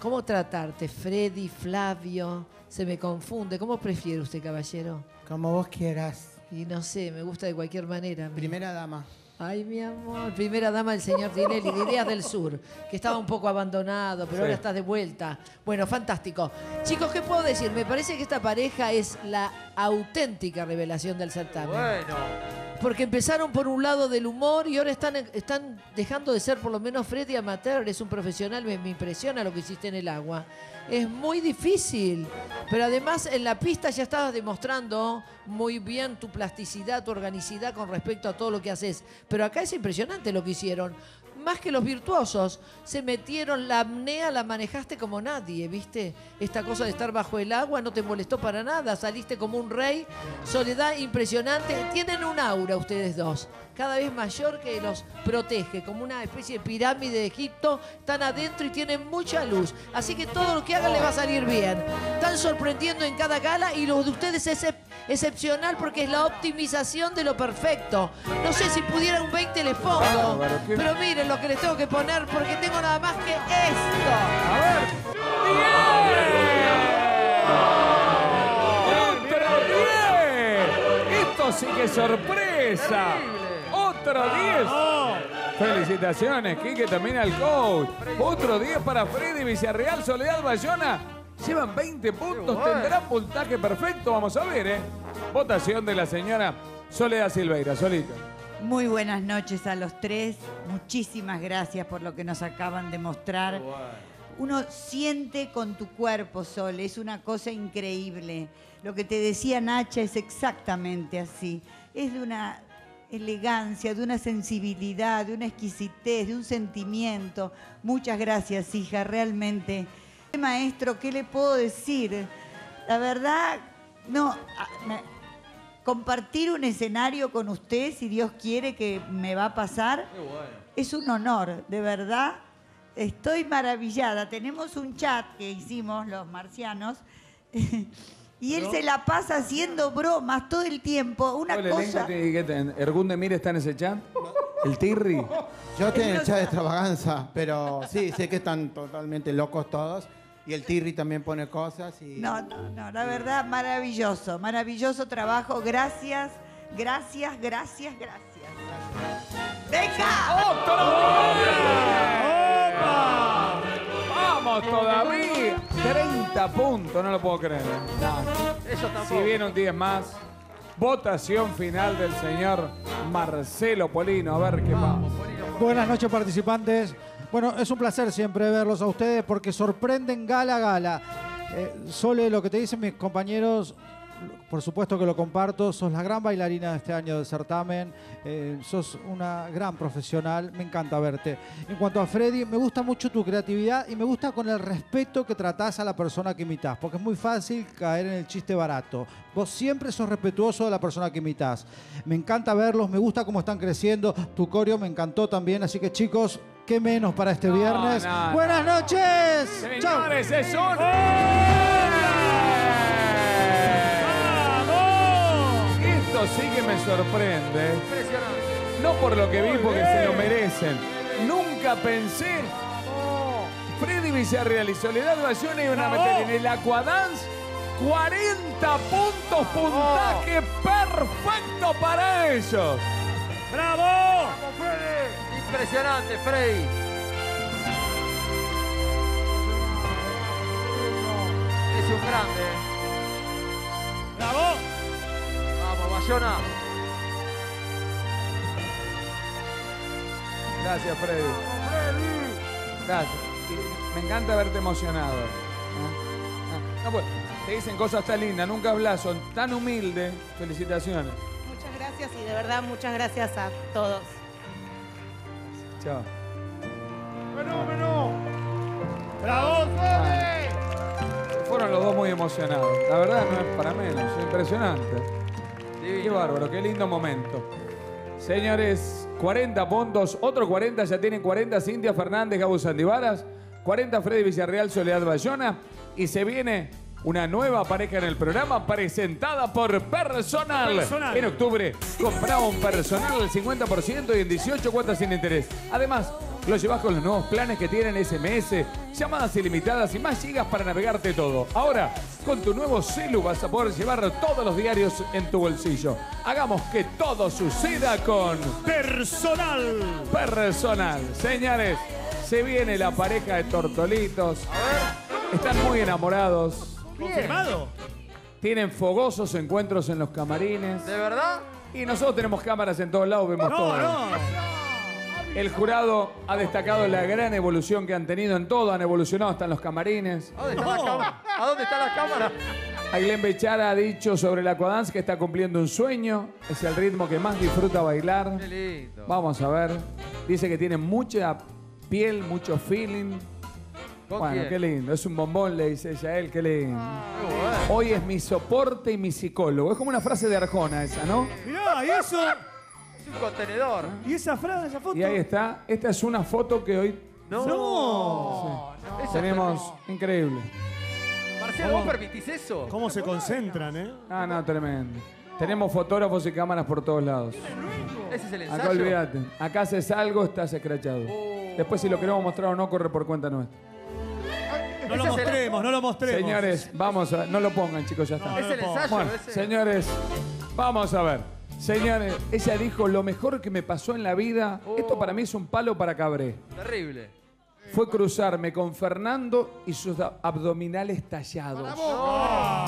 ¿Cómo tratarte? Freddy, Flavio, se me confunde. ¿Cómo prefiere usted, caballero? Como vos quieras. Y no sé, me gusta de cualquier manera. Primera dama. Ay, mi amor. Primera dama del señor Tinelli, de Ideas del Sur, que estaba un poco abandonado, pero Sí. ahora estás de vuelta. Bueno, fantástico. Chicos, ¿qué puedo decir? Me parece que esta pareja es la auténtica revelación del certamen. Bueno. Porque empezaron por un lado del humor y ahora están, están dejando de ser por lo menos Freddy Amateur, es un profesional, me, me impresiona lo que hiciste en el agua. Es muy difícil, pero además en la pista ya estabas demostrando muy bien tu plasticidad, tu organicidad con respecto a todo lo que haces. Pero acá es impresionante lo que hicieron. Más que los virtuosos, se metieron la apnea, la manejaste como nadie, ¿viste? Esta cosa de estar bajo el agua no te molestó para nada, saliste como un rey. Soledad impresionante. Tienen un aura ustedes dos, cada vez mayor que los protege, como una especie de pirámide de Egipto. Están adentro y tienen mucha luz. Así que todo lo que hagan les va a salir bien. Están sorprendiendo en cada gala y lo de ustedes es excep- excepcional porque es la optimización de lo perfecto. No sé si pudiera un 20 les pongo, pero miren lo que les tengo que poner porque tengo nada más que esto. A ver. ¡Otro 10! Esto sí que es sorpresa. Otro 10. Felicitaciones, Quique, también al coach. Otro 10 para Freddy Villarreal, Soledad Bayona. Llevan 20 puntos, tendrán puntaje perfecto. Vamos a ver, ¿eh? Votación de la señora Soledad Silveira, solita. Muy buenas noches a los tres. Muchísimas gracias por lo que nos acaban de mostrar. Uno siente con tu cuerpo, Sol, es una cosa increíble. Lo que te decía Nacha es exactamente así. Es de una elegancia, de una sensibilidad, de una exquisitez, de un sentimiento. Muchas gracias, hija, realmente. Maestro, ¿qué le puedo decir? La verdad, no, compartir un escenario con usted, si Dios quiere que me va a pasar, es un honor, de verdad. Estoy maravillada. Tenemos un chat que hicimos los marcianos *laughs* y él ¿No? se la pasa haciendo bromas todo el tiempo. Una ¿Cuál elenco cosa. tiene Mire está en ese chat? ¿El Tirri? Yo estoy en el chat de extravaganza, pero sí, sé que están totalmente locos todos. Y el Tirri también pone cosas y... No, no, no, la verdad, maravilloso, maravilloso trabajo. Gracias, gracias, gracias, gracias. ¡Venga! ¡Vamos todavía! 30 puntos, no lo puedo creer. Eso tampoco. Si viene un 10 más, votación final del señor Marcelo Polino. A ver qué pasa. Buenas noches participantes. Bueno, es un placer siempre verlos a ustedes porque sorprenden gala a gala. Eh, Sole, lo que te dicen mis compañeros, por supuesto que lo comparto, sos la gran bailarina de este año del certamen, eh, sos una gran profesional, me encanta verte. En cuanto a Freddy, me gusta mucho tu creatividad y me gusta con el respeto que tratás a la persona que imitás, porque es muy fácil caer en el chiste barato. Vos siempre sos respetuoso de la persona que imitás. Me encanta verlos, me gusta cómo están creciendo, tu coreo me encantó también, así que chicos, qué menos para este viernes. no, no. Buenas noches. Señores, es un... Esto sí que me sorprende. No por lo que vi, porque se lo merecen. Nunca pensé. Freddy Villarreal y Soledad Bayona iban a meter en el Aquadance 40 puntos, puntaje perfecto para ellos. ¡Bravo! Impresionante, Freddy. Es un grande. Gracias, Freddy. Gracias. Me encanta verte emocionado. ¿eh? Ah, no, pues, te dicen cosas tan lindas, nunca hablas, son tan humildes. Felicitaciones. Muchas gracias y de verdad muchas gracias a todos. Chao. ¡Fenómeno! ¡Bravo, Fede! Fueron los dos muy emocionados. La verdad no es para menos, es impresionante. Qué bárbaro, qué lindo momento. Señores, 40 puntos, otro 40, ya tienen 40 Cintia Fernández, Gabo Sandivaras, 40 Freddy Villarreal, Soledad Bayona, y se viene una nueva pareja en el programa presentada por Personal. Personal. En octubre compraba un personal al 50% y en 18 cuotas sin interés. Además, Lo llevas con los nuevos planes que tienen SMS, llamadas ilimitadas y más gigas para navegarte todo. Ahora, con tu nuevo celu vas a poder llevar todos los diarios en tu bolsillo. Hagamos que todo suceda con Personal. Personal. Señores, se viene la pareja de tortolitos. Están muy enamorados. ¿Confirmado? Tienen fogosos encuentros en los camarines. ¿De verdad? Y nosotros tenemos cámaras en todos lados, vemos todo. No. El jurado ha destacado la gran evolución que han tenido en todo, han evolucionado hasta en los camarines. ¿A dónde está la cámara? ¿A dónde está la cámara? Ailén Bechara ha dicho sobre la Aquadance que está cumpliendo un sueño, es el ritmo que más disfruta bailar. Qué lindo. Vamos a ver. Dice que tiene mucha piel, mucho feeling. ¿Con Bueno, quién? qué lindo. Es un bombón, le dice ella a él, qué lindo. Qué bueno. Hoy es mi soporte y mi psicólogo. Es como una frase de Arjona esa, ¿no? Mirá, y eso. Es un contenedor. ¿Y esa frase, esa foto? Y ahí está. Esta es una foto que hoy No. No. Tenemos. Increíble. Marcelo, ¿vos permitís eso? ¿Cómo se concentran, eh? Ah, no, tremendo. Tenemos fotógrafos y cámaras por todos lados. Ese es el ensayo. Acá olvídate. Acá haces algo, estás escrachado. Oh. Después, si lo queremos mostrar o no, corre por cuenta nuestra. No lo mostremos, no lo mostremos. Señores, vamos a ver. No lo pongan, chicos, ya está. No, Es el ensayo Bueno, ese. señores, vamos a ver. Señores, ella dijo, lo mejor que me pasó en la vida, esto para mí es un palo para cabré, Terrible. fue cruzarme con Fernando y sus abdominales tallados.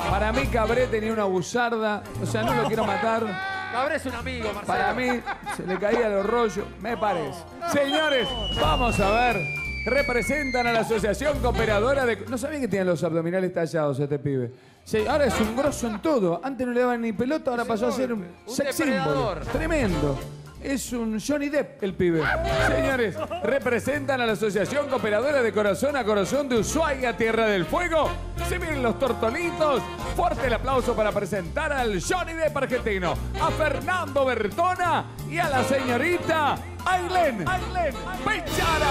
Para mí Cabré tenía una buzarda, o sea, no lo quiero matar. Cabré es un amigo, Marcelo. Para mí se le caía los rollos, me parece. Señores, vamos a ver. Representan a la Asociación Cooperadora de... No sabía que tenían los abdominales tallados este pibe. Sí, ahora es un grosso en todo. Antes no le daban ni pelota, ahora pasó a ser un, Un sex symbol. depredador. Tremendo. Es un Johnny Depp el pibe. Señores, representan a la Asociación Cooperadora de Corazón a Corazón de Ushuaia, Tierra del Fuego. Se vienen los tortolitos. Fuerte el aplauso para presentar al Johnny Depp argentino, a Fernando Bertona y a la señorita Ailén, Ailén Bechara.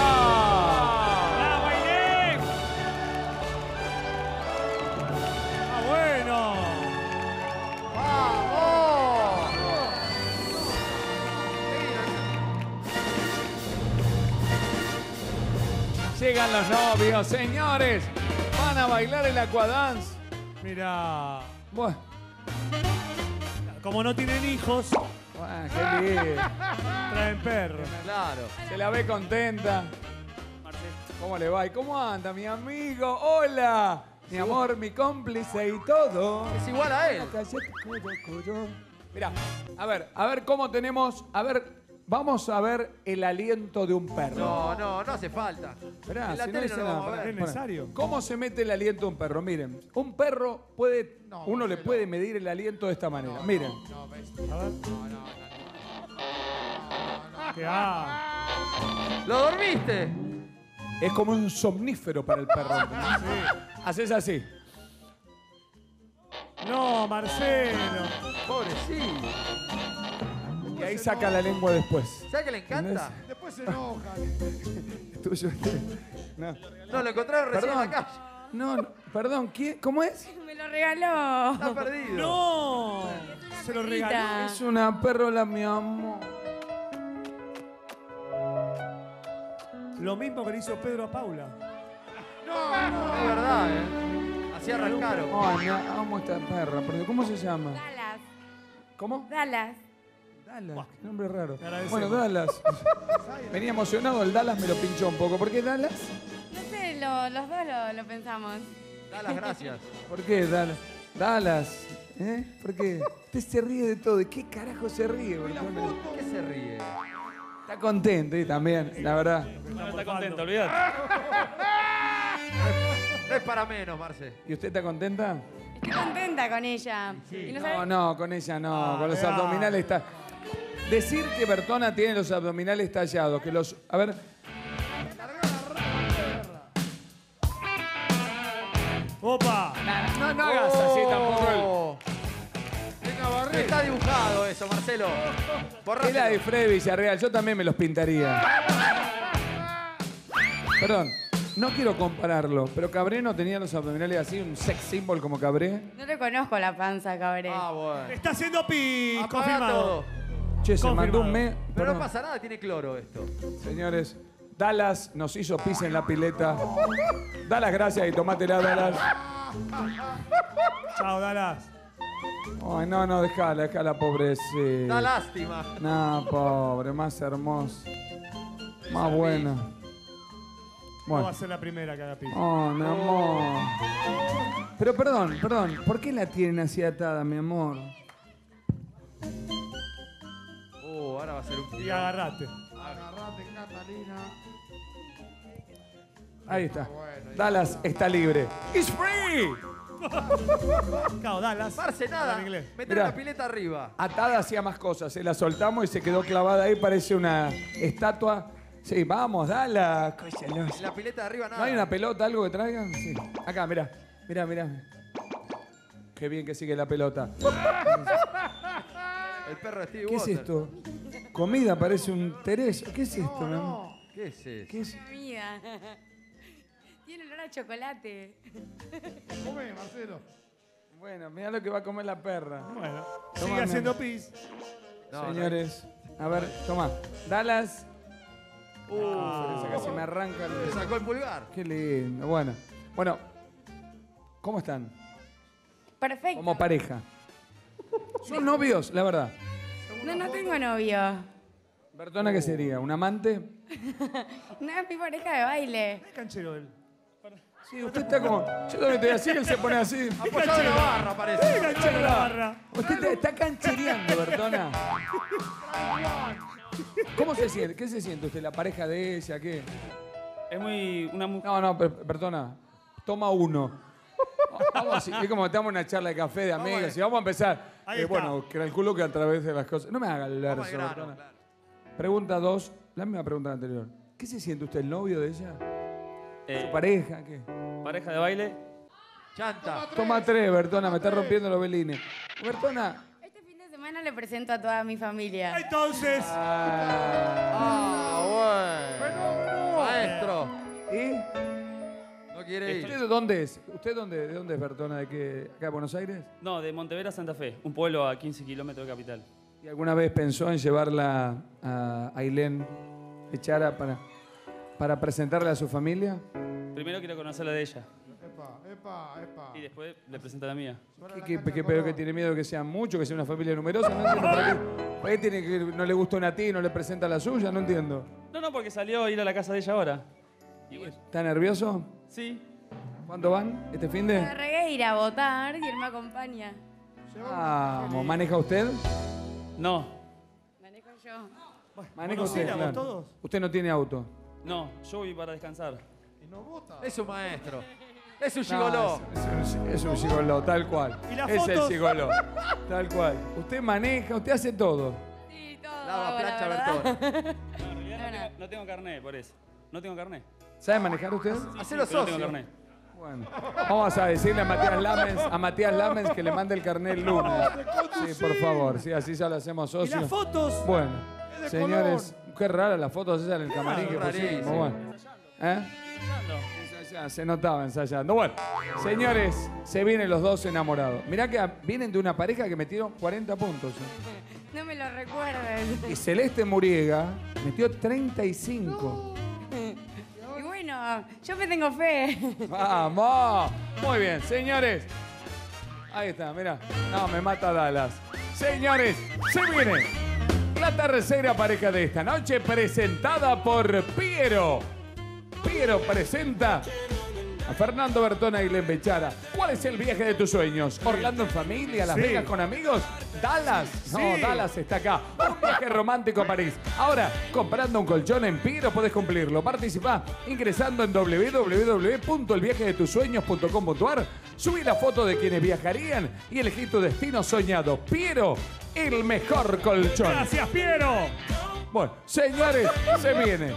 Bueno! ¡Vamos! Llegan los novios, señores. Van a bailar el aquadance. Mira, Bueno, como no tienen hijos, bueno, qué lindo. traen perros. Claro. Se la ve contenta. ¿Cómo le va? ¿Y cómo anda, mi amigo? ¡Hola! Mi amor, mi cómplice y todo. Es igual a él. Mira, a ver, a ver cómo tenemos. A ver, vamos a ver el aliento de un perro. No, no, no hace falta. Esperá, en la si no tele dice no lo nada. vamos a pará. ver. ¿Es necesario? ¿Cómo se mete el aliento de un perro? Miren, un perro puede. uno le puede medir el aliento de esta manera. Miren. A ver. ¿Qué ha? ¿Lo dormiste? Es como un somnífero para el perro. Haces así. No, Marcelo. Pobrecito. Y ahí saca la lengua después. ¿Sabes que le encanta? Después se enojan. *laughs* Tuyo. No. No, lo encontraron recién en Perdón. la calle. No, no, perdón, ¿quién- ¿cómo es? Me lo regaló. Está perdido. No. Se lo regaló. Es una perrola, mi amor. Lo mismo que le hizo Pedro a Paula. Es verdad, ¿eh? Así arrancaron. Ay, amo esta perra. pero ¿Cómo se llama? Dallas. ¿Cómo? Dallas. Dallas. Qué nombre raro. Bueno, Dallas. *laughs* Venía emocionado, el Dallas me lo pinchó un poco. ¿Por qué Dallas? No sé, lo- los dos lo, lo pensamos. Da las gracias. *laughs* ¿Por qué Dallas? Dallas. ¿Eh? ¿Por qué? Usted se ríe de todo. ¿De qué carajo se ríe? Bertone? ¿Qué se ríe? Está contento y también, la verdad. No está contento, olvídate. *laughs* No es para menos, Marce. ¿Y usted está contenta? Estoy contenta con ella. Y no No, con ella no. Ah, con los ah. abdominales está. Decir que Bertona tiene los abdominales tallados, que los. A ver. ¡Opa! No, no hagas así tampoco. Oh. Está dibujado eso, Marcelo. Es la de Freddy Villarreal, yo también me los pintaría. Perdón, no quiero compararlo, pero Cabré no tenía los abdominales así, un sex symbol como Cabré. No le conozco la panza, cabré. Ah, bueno. Está haciendo pis. Apaga Confirmado. todo. Che, se Confirmado. mandó un me. Pero no pasa nada, tiene cloro esto. Señores, Dallas nos hizo pis en la pileta. Dallas, gracias y tomátela, Dallas. Chao, Dallas. Ay, no, no, déjala, déjala, pobrecita. Da lástima. No, pobre, más hermosa. Más buena. No va a ser la primera que haga pis. Oh, mi amor. Pero perdón, perdón, ¿por qué la tienen así atada, mi amor? Uh, ahora va a ser un Y agarrate. Agarrate, Catalina. Ahí está. Dallas está libre. ¡It's free! *laughs* Cao, Dallas. Marce, nada. En inglés. Meter Mirá. la pileta arriba. Atada hacía más cosas. Se la soltamos y se quedó clavada ahí. Parece una estatua. Sí, vamos. En la pileta de arriba nada. ¿No hay una pelota, algo que traigan? Sí. Acá, mirá. Mirá, mirá. Qué bien que sigue la pelota. El perro de Stevie ¿Qué es Wonder. esto? Comida, parece un tereso. ¿Qué es esto, mi amor? ¿Qué es eso? ¿Qué es? Comida. Tiene olor a chocolate. Come, Marcelo. Bueno, mirá lo que va a comer la perra. Bueno, sigue haciendo pis. No, Señores, a ver, toma. Dallas. Uh, Esa casi me arranca el sacó el pulgar. Qué lindo. Bueno, bueno, ¿cómo están? Perfecto. Como pareja. ¿Son novios? La verdad. No, no tengo novio. Bertona, ¿qué sería? ¿Un amante? *laughs* No es mi pareja de baile. Es canchero él. Sí, usted está como. Yo también estoy así, él se pone así. Apoyado en la barra, Es parece. canchero en la barra. Usted está, está canchereando, Bertona. ¿Cómo se siente? ¿Qué se siente usted? ¿La pareja de ella? ¿Qué? Es muy. Una mu- No, no, per- perdona. Toma uno. Vamos así, es como que estamos en una charla de café de amigos y vamos a empezar. Ahí Eh, está. bueno, calculo que a través de las cosas. No me haga el Vamos verso, al grano, Bertona. claro. Pregunta dos, la misma pregunta anterior. ¿Qué se siente usted, el novio de ella? eh, ¿Su pareja? ¿Qué? pareja de baile. Chanta. Toma tres, Bertona, me está rompiendo los belines. Bertona. Este fin de semana le presento a toda mi familia. Entonces, Ah, bueno. Maestro. ¿Y? No quiere ir. ¿Usted de dónde es? ¿Usted dónde, de dónde es, Bertona? ¿De qué? ¿Acá de Buenos Aires? No, de Montevera a Santa Fe, un pueblo a 15 kilómetros de capital. ¿Y alguna vez pensó en llevarla a Ailén Echara para, para presentarle a su familia? Primero quiero conocerla de ella Epa, epa, epa. y después le presento a la mía. ¿Qué, qué, qué- pero que tiene miedo que sean muchos, que sea una familia numerosa? No entiendo. ¿Para qué, para qué tiene que, no le gusta una a ti y no le presenta la suya? No entiendo. No, no, porque salió a ir a la casa de ella ahora. Y bueno, ¿Está nervioso? sí, ¿Cuándo van? ¿Este fin Me de? regué ir a votar y él me acompaña. Vamos, ¿maneja usted? no, Manejo yo. ¿Maneja usted? ¿Conocíamos claro. todos? Usted no tiene auto. no, yo voy para descansar. Es un maestro. Es un No, gigoló. es, es un, es un gigoló, tal cual. ¿Y las es el gigoló. Tal cual. Usted maneja, usted hace todo. Sí, todo. Lava, plancha. *laughs* No, en realidad no, tengo, no tengo carnet, por eso. No tengo carnet. ¿Sabe manejar usted? Hacelo Pero no tengo socio. carnet. Bueno, vamos a decirle a Matías Lamens, a Matías Lamens que le mande el carnet el lunes. Sí, por favor, sí, así ya lo hacemos ¿y socios. las fotos? Bueno, señores, qué rara las fotos esas en el camarín que pusimos. Bueno. ¿Eh? Se notaba ensayando. Bueno, señores, se vienen los dos enamorados. Mirá que vienen de una pareja que metieron 40 puntos. ¿eh? No me lo recuerden. Y Celeste Muriega metió 35. Y bueno, yo me tengo fe. ¡Vamos! Muy bien, señores. Ahí está, mira. No, me mata Dallas. Señores, se viene la tercera pareja de esta noche presentada por Piero. Piero presenta a Fernando Bertona y Glenn Bechara. ¿Cuál es el viaje de tus sueños? ¿Orlando en familia? ¿Las Sí. Vegas con amigos? ¿Dallas? No, Sí. Dallas está acá. Un viaje romántico a París. Ahora, comprando un colchón en Piero podés cumplirlo. Participá ingresando en www.elviajedetusueños.com.ar. Subí la foto de quienes viajarían y elegí tu destino soñado. Piero, el mejor colchón. Gracias, Piero. Bueno, señores, se viene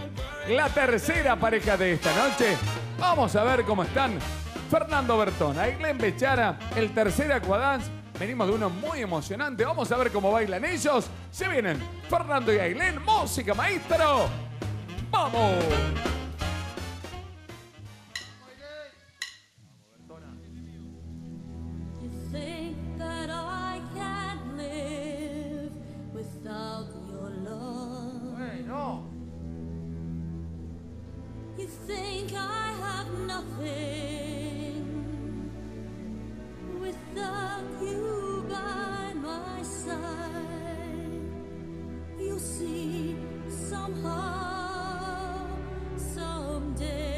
la tercera pareja de esta noche. Vamos a ver cómo están Fernando Bertona y Bechara, el tercer Aquadance. Venimos de uno muy emocionante. Vamos a ver cómo bailan ellos. Se vienen Fernando y Ailén, música maestro. ¡Vamos! Think I have nothing without you by my side. You'll see somehow, someday.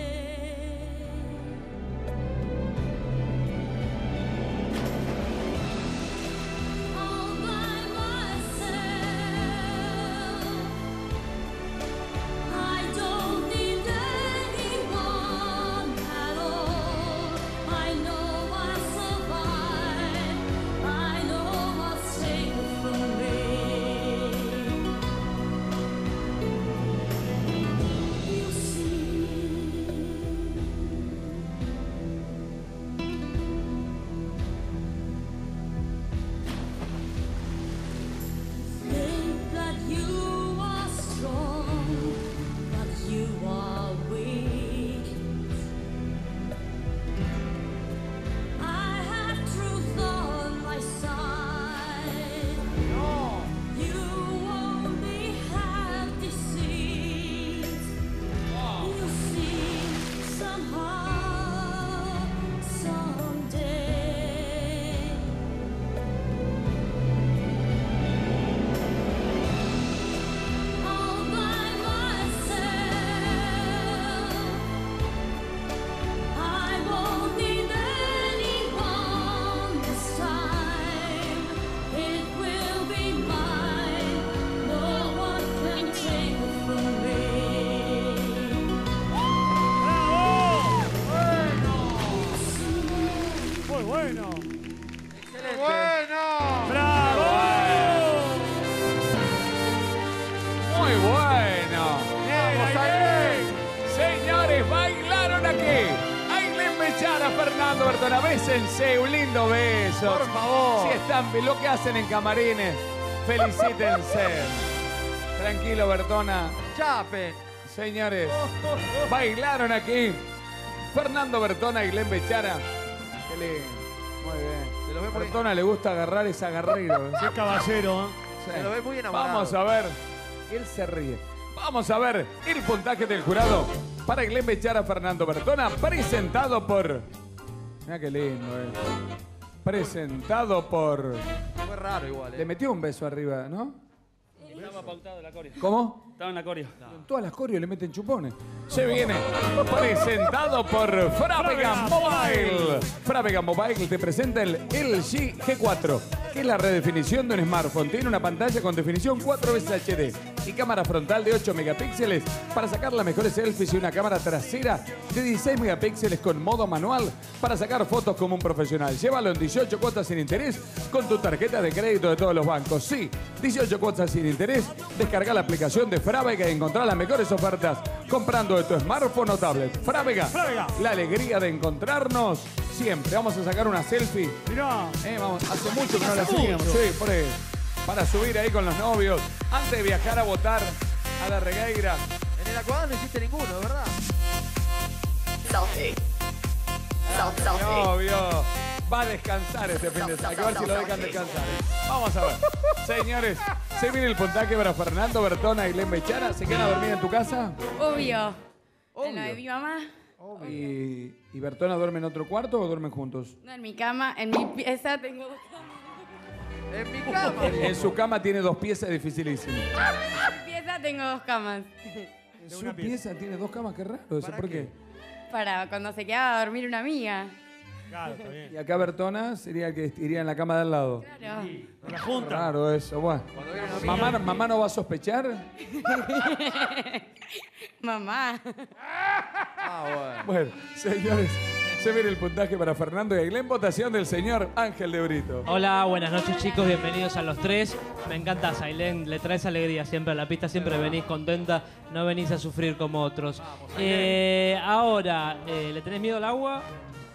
Hacen en camarines, felicítense. Tranquilo, Bertona. ¡Chapen! Señores, bailaron aquí. Fernando Bertona y Glenn Bechara. Qué lindo. Muy bien. Se lo ve muy- Bertona le gusta agarrar ese agarrero. *laughs* Qué caballero, ¿eh? Sí. Se lo ve muy enamorado. Vamos a ver. Él se ríe. Vamos a ver el puntaje del jurado para Glenn Bechara Fernando Bertona, presentado por. Mira qué lindo, eh. Presentado por. Fue raro igual, Le ¿eh? metió un beso arriba, ¿no? Estaba pautado la coreo. ¿Cómo? Estaba en la coreo. En todas las coreos le meten chupones. Se viene presentado por Frávega Mobile. Frávega Mobile te presenta el LG G4, que es la redefinición de un smartphone. Tiene una pantalla con definición 4 veces HD y cámara frontal de 8 megapíxeles para sacar las mejores selfies y una cámara trasera de 16 megapíxeles con modo manual para sacar fotos como un profesional. Llévalo en 18 cuotas sin interés con tu tarjeta de crédito de todos los bancos. Sí, 18 cuotas sin interés. Descarga la aplicación de Frávega y encontrar las mejores ofertas comprando de tu smartphone o tablet. Frávega, Frávega. la alegría de encontrarnos siempre. Vamos a sacar una selfie. Mirá. Eh, vamos, hace mucho que no la mucho. Sí, por eso. Para subir ahí con los novios. Antes de viajar a votar a la regueira. En el Acuadán no hiciste ninguno, ¿verdad? Obvio. Va a descansar este fin de semana. Hay que ver si lo dejan descansar. Vamos a ver. *laughs* Señores, se viene el puntaje para Fernando Bertona y Glenn Bechara. ¿Se quedan a dormir en tu casa? Obvio. Obvio. En lo de mi mamá. ¿Y, y Bertona duerme en otro cuarto o duermen juntos? No, en mi cama, en mi pieza tengo dos camas. En mi cama. En, en su cama tiene dos piezas dificilísimas. En mi pieza tengo dos camas. En su pieza tiene dos camas, qué raro. ¿Eso ¿Para por qué? qué? Para cuando se quedaba a dormir una amiga. Claro, está bien. Y acá Bertona sería el que iría en la cama de al lado. Claro. La junta. Raro eso, bueno. ¿Mamá, ¿Mamá no va a sospechar? *laughs* Mamá. Ah, bueno. Bueno, señores, se viene el puntaje para Fernando y Ailén. Votación del señor Ángel de Brito. Hola, buenas noches chicos, bienvenidos a los tres. Me encanta Sailén, le traes alegría siempre a la pista, siempre venís contenta, no venís a sufrir como otros. Eh, ahora, eh, ¿le tenés miedo al agua?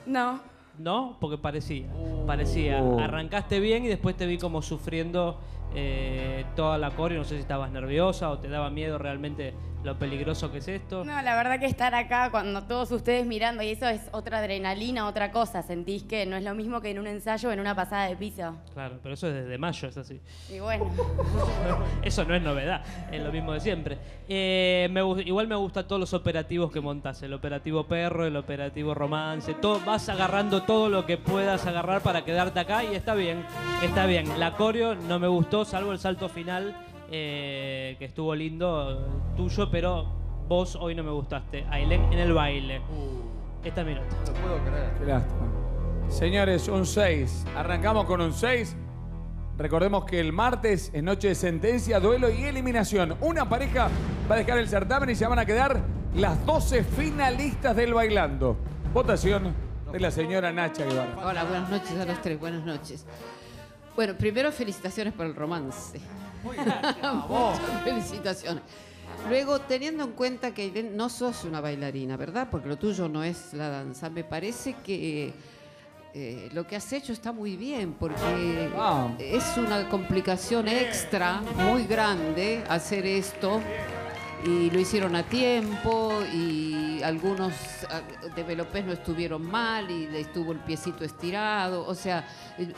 No. No, porque parecía, parecía. Oh. Arrancaste bien y después te vi como sufriendo eh, toda la coreo, no sé si estabas nerviosa o te daba miedo realmente lo peligroso que es esto. No, la verdad que estar acá cuando todos ustedes mirando y eso es otra adrenalina, otra cosa. Sentís que no es lo mismo que en un ensayo o en una pasada de piso. Claro, pero eso es desde mayo, es así. Y bueno, *laughs* Eso no es novedad, es lo mismo de siempre. Eh, me igual me gustan todos los operativos que montás, el operativo perro, el operativo romance, todo, vas agarrando todo lo que puedas agarrar para quedarte acá y está bien, está bien. La coreo no me gustó, salvo el salto final, eh, que estuvo lindo, tuyo, pero vos hoy no me gustaste. Ailén en el baile. Esta es mi nota. No puedo creer. Qué lástima. Señores, un 6. Arrancamos con un 6. Recordemos que el martes es noche de sentencia, duelo y eliminación. Una pareja va a dejar el certamen y se van a quedar las 12 finalistas del bailando. Votación de la señora Nacha Guevara. Hola, buenas noches a los tres, buenas noches. Bueno, primero felicitaciones por el romance. Muchas *laughs* felicitaciones. Luego, teniendo en cuenta que Ailén, no sos una bailarina, ¿verdad? Porque lo tuyo no es la danza. Me parece que eh, lo que has hecho está muy bien, porque es una complicación extra muy grande hacer esto. Y lo hicieron a tiempo y algunos ah, developers no estuvieron mal y le estuvo el piecito estirado. O sea,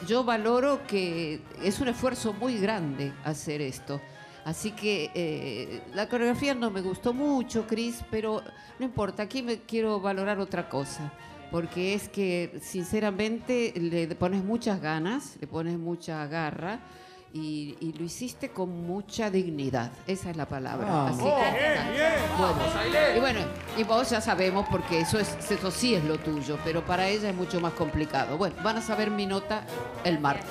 yo valoro que es un esfuerzo muy grande hacer esto. Así que eh, la coreografía no me gustó mucho, Cris, pero no importa, aquí me quiero valorar otra cosa. Porque es que, sinceramente, le pones muchas ganas, le pones mucha garra y, y lo hiciste con mucha dignidad. Esa es la palabra. Vamos. Así que- Bien, bien. Bueno, y bueno, y vos ya sabemos porque eso, es, eso sí es lo tuyo, pero para ella es mucho más complicado. Bueno, van a saber mi nota el martes.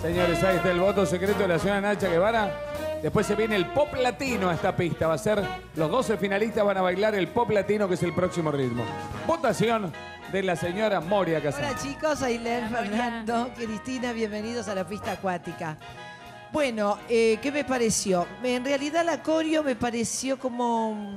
Señores, ahí está el voto secreto de la señora Nacha Guevara. Después se viene el pop latino a esta pista. Va a ser los 12 finalistas van a bailar el pop latino, que es el próximo ritmo. Votación de la señora Moria Casal. Hola chicos, Ailén, Fernando, Cristina, bienvenidos a la pista acuática. Bueno, eh, ¿qué me pareció? Me- En realidad la coreo me pareció como,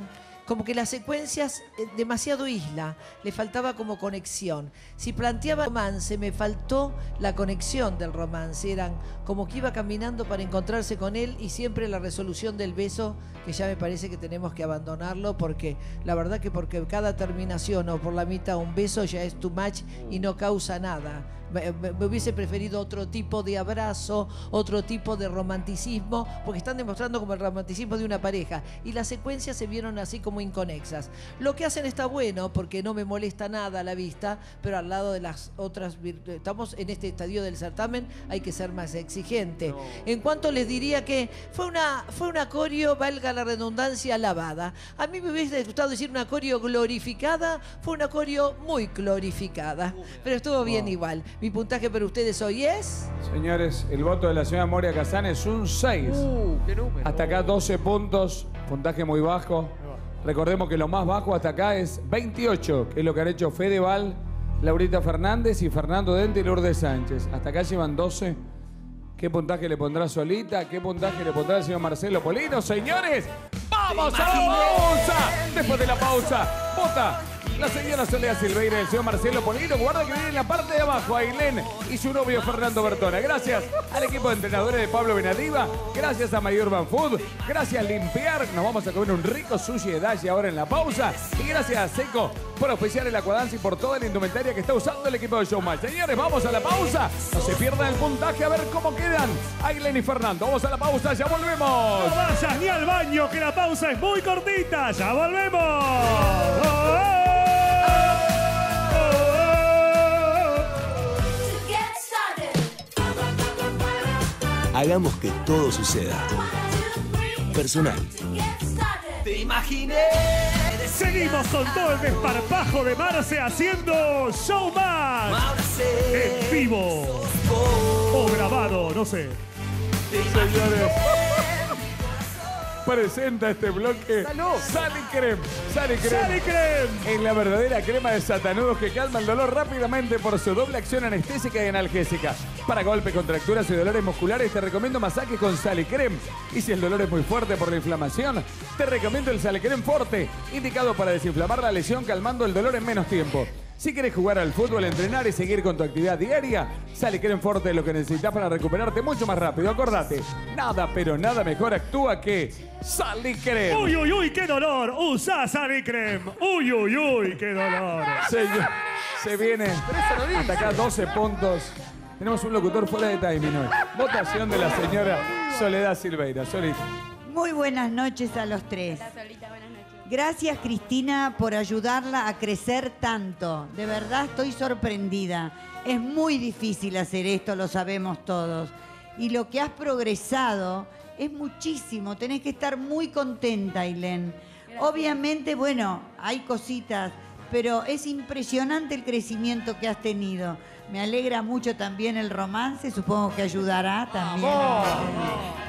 como que las secuencias eh, demasiado isla, le faltaba como conexión. Si planteaba romance, me faltó la conexión del romance, eran como que iba caminando para encontrarse con él y siempre la resolución del beso, que ya me parece que tenemos que abandonarlo porque la verdad que porque cada terminación o por la mitad un beso ya es too much y no causa nada. Me, hubiese preferido otro tipo de abrazo, otro tipo de romanticismo, porque están demostrando como el romanticismo de una pareja. Y las secuencias se vieron así como inconexas. Lo que hacen está bueno, porque no me molesta nada a la vista, pero al lado de las otras. Estamos en este estadio del certamen, hay que ser más exigente. En cuanto les diría que fue una, fue una coreo, valga la redundancia, lavada. A mí me hubiese gustado decir una coreo glorificada, fue una coreo muy glorificada. Pero estuvo bien igual. Mi puntaje para ustedes hoy es. Señores, el voto de la señora Moria Casán es un 6. Uh, qué número. Hasta acá 12 puntos, puntaje muy bajo. Recordemos que lo más bajo hasta acá es 28, que es lo que han hecho Fedeval, Laurita Fernández y Fernando Dente y Lourdes Sánchez. Hasta acá llevan 12. ¿Qué puntaje le pondrá Solita? ¿Qué puntaje le pondrá el señor Marcelo Polino? Señores, ¡vamos a la pausa! Después de la pausa, vota la señora Soledad Silveira el señor Marcelo Polino. Guarda que viene en la parte de abajo Ailén y su novio Fernando Bertona. Gracias al equipo de entrenadores de Pablo Benadiva. Gracias a Mayor Urban Food. Gracias a Limpiar. Nos vamos a comer un rico sushi de Dashi ahora en la pausa. Y gracias a Seco por auspiciar el Aquadance y por toda la indumentaria que está usando el equipo de Showmatch. Señores, vamos a la pausa. No se pierdan el puntaje a ver cómo quedan Ailén y Fernando. Vamos a la pausa, ya volvemos. No vayas ni al baño, que la pausa es muy cortita. ¡Ya volvemos! Hagamos que todo suceda. Personal. Te imaginé. Seguimos con todo el desparpajo de Marce haciendo Showmatch. En vivo. O grabado, no sé. Señores. Presenta este bloque Sal y Creme. Sal y Creme. Sal y Creme. Es la verdadera crema de satanudos que calma el dolor rápidamente por su doble acción anestésica y analgésica. Para golpes, contracturas y dolores musculares te recomiendo masaje con Sal y Creme. Y si el dolor es muy fuerte por la inflamación, te recomiendo el Sal y Creme Forte, indicado para desinflamar la lesión calmando el dolor en menos tiempo. Si quieres jugar al fútbol, entrenar y seguir con tu actividad diaria, Sale Creme Forte es lo que necesitas para recuperarte mucho más rápido. Acordate, nada, pero nada mejor actúa que Sally Creme. Uy, uy, uy, qué dolor. Usa Salicrem. Uy, uy, uy, qué dolor. Señor, se viene hasta acá 12 puntos. Tenemos un locutor fuera de timing hoy. Votación de la señora Soledad Silveira. Solita. Muy buenas noches a los tres. Gracias Cristina por ayudarla a crecer tanto. De verdad estoy sorprendida. Es muy difícil hacer esto, lo sabemos todos. Y lo que has progresado es muchísimo. Tenés que estar muy contenta, Ailén. Obviamente, bueno, hay cositas, pero es impresionante el crecimiento que has tenido. Me alegra mucho también el romance, supongo que ayudará también.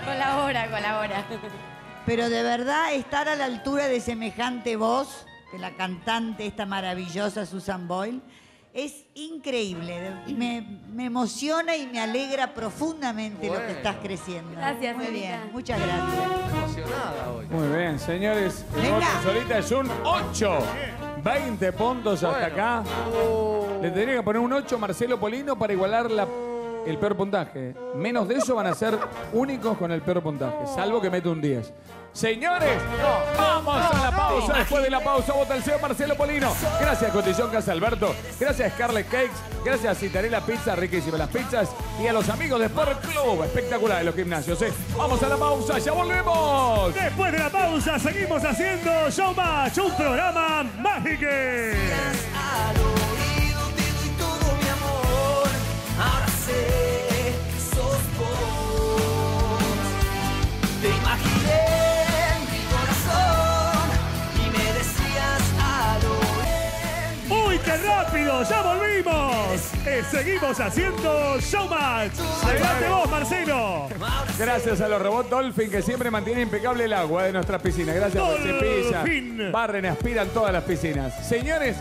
Colabora, colabora. Pero de verdad estar a la altura de semejante voz, de la cantante esta maravillosa Susan Boyle, es increíble. Me, me emociona y me alegra profundamente lo que estás creciendo. Gracias, Muy bien, muchas gracias. Emocionada hoy. Muy bien, señores. Venga. Solita es un 8. 20 puntos hasta acá. Le tendría que poner un 8 a Marcelo Polino para igualar la- el peor puntaje. Menos de eso van a ser únicos con el peor puntaje, salvo que mete un 10. Señores, vamos a la pausa. Después de la pausa vota el señor Marcelo Polino. Gracias, Cotillón Casa Alberto. Gracias, Scarlet Cakes. Gracias, Citarela Pizza, riquísimas las pizzas. Y a los amigos de Sport Club. Espectacular en los gimnasios. ¿eh? Vamos a la pausa, ya volvemos. Después de la pausa, seguimos haciendo Showmatch, un programa mágico. Rápido! ¡Ya volvimos! Eh, seguimos haciendo Showmatch. Adelante vos, Marcelo. Gracias a los robots Dolphin que siempre mantienen impecable el agua de nuestras piscinas. Gracias por Dolphin. barren, aspiran todas las piscinas. Señores,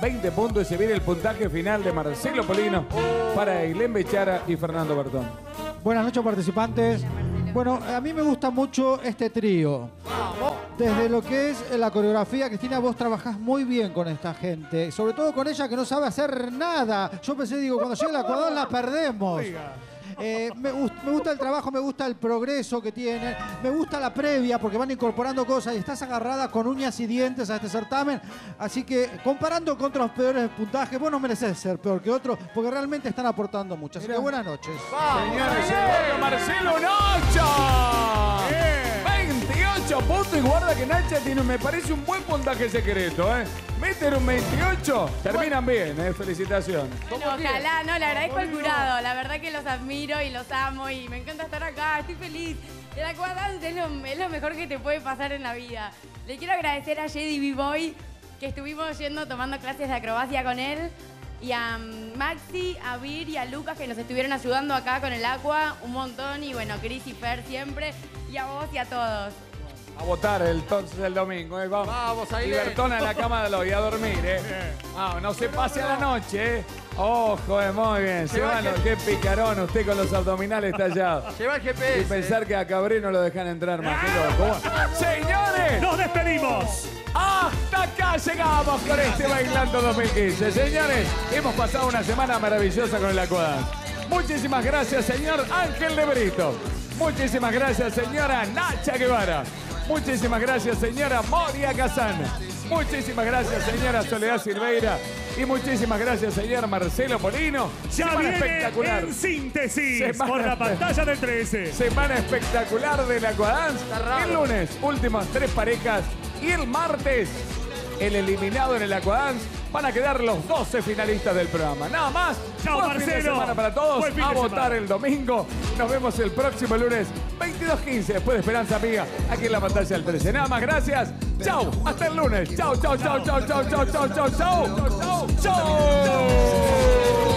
20 puntos y se viene el puntaje final de Marcelo Polino para Ailén Bechara y Fernando Bertón. Buenas noches, participantes. Bueno, a mí me gusta mucho este trío. Desde lo que es la coreografía, Cristina, vos trabajás muy bien con esta gente. Sobre todo con ella que no sabe hacer nada. Yo pensé, digo, cuando llegue la Ecuador la perdemos. Eh, me, gust- me gusta el trabajo, me gusta el progreso que tienen, me gusta la previa porque van incorporando cosas y estás agarrada con uñas y dientes a este certamen. Así que comparando con otros peores puntajes, vos no mereces ser peor que otros porque realmente están aportando mucho. Así que buenas noches. Señores, Marcelo Nacha. 28 puntos y guarda que Nacha tiene, me parece un buen puntaje secreto, ¿eh? Meten un 28, terminan bien, ¿eh? Felicitaciones. Bueno, ojalá, no, le agradezco al jurado. La verdad que los admiro y los amo y me encanta estar acá, estoy feliz. El aquadance es lo, es lo mejor que te puede pasar en la vida. Le quiero agradecer a Jedi B-Boy que estuvimos yendo tomando clases de acrobacia con él. Y a mm, Maxi, a Vir y a Lucas que nos estuvieron ayudando acá con el agua un montón. Y bueno, Chris y Fer siempre. Y a vos y a todos. A votar el, entonces el domingo, ¿eh? Vamos. Vamos, Y Ailén. Bertona en la cama de lo y a dormir, ¿eh? Vamos, no se pase a la noche, ¿eh? Ojo, eh, muy bien. Se Lleva van el los- qué picarón usted con los abdominales tallados. Lleva el GPS. Y pensar que a Cabré no lo dejan entrar más. qué loco. Bueno, Señores, Nos despedimos. hasta acá llegamos con este Bailando 2015. Señores, hemos pasado una semana maravillosa con el Aquadance. Muchísimas gracias, señor Ángel de Brito. Muchísimas gracias, señora Nacha Guevara. Muchísimas gracias, señora Moria Kazan. Muchísimas gracias, señora Soledad Silveira. Y muchísimas gracias, señor Marcelo Polino. Ya Semana viene espectacular. en síntesis Semana- por la pantalla del 13. Semana espectacular del Aquadance. El lunes, últimas tres parejas. Y el martes, el eliminado en el Aquadance. Van a quedar los 12 finalistas del programa. Nada más. Chao, Buen fin de Marcelo. semana para todos. Fin A votar el domingo. Nos vemos el próximo lunes, 22.15, después de Esperanza Amiga, aquí en la pantalla del 13. Nada más, gracias. Chao. Hasta el lunes. Chao, chao, chao, chao, chao, chao, chao, chao, chao. Chao.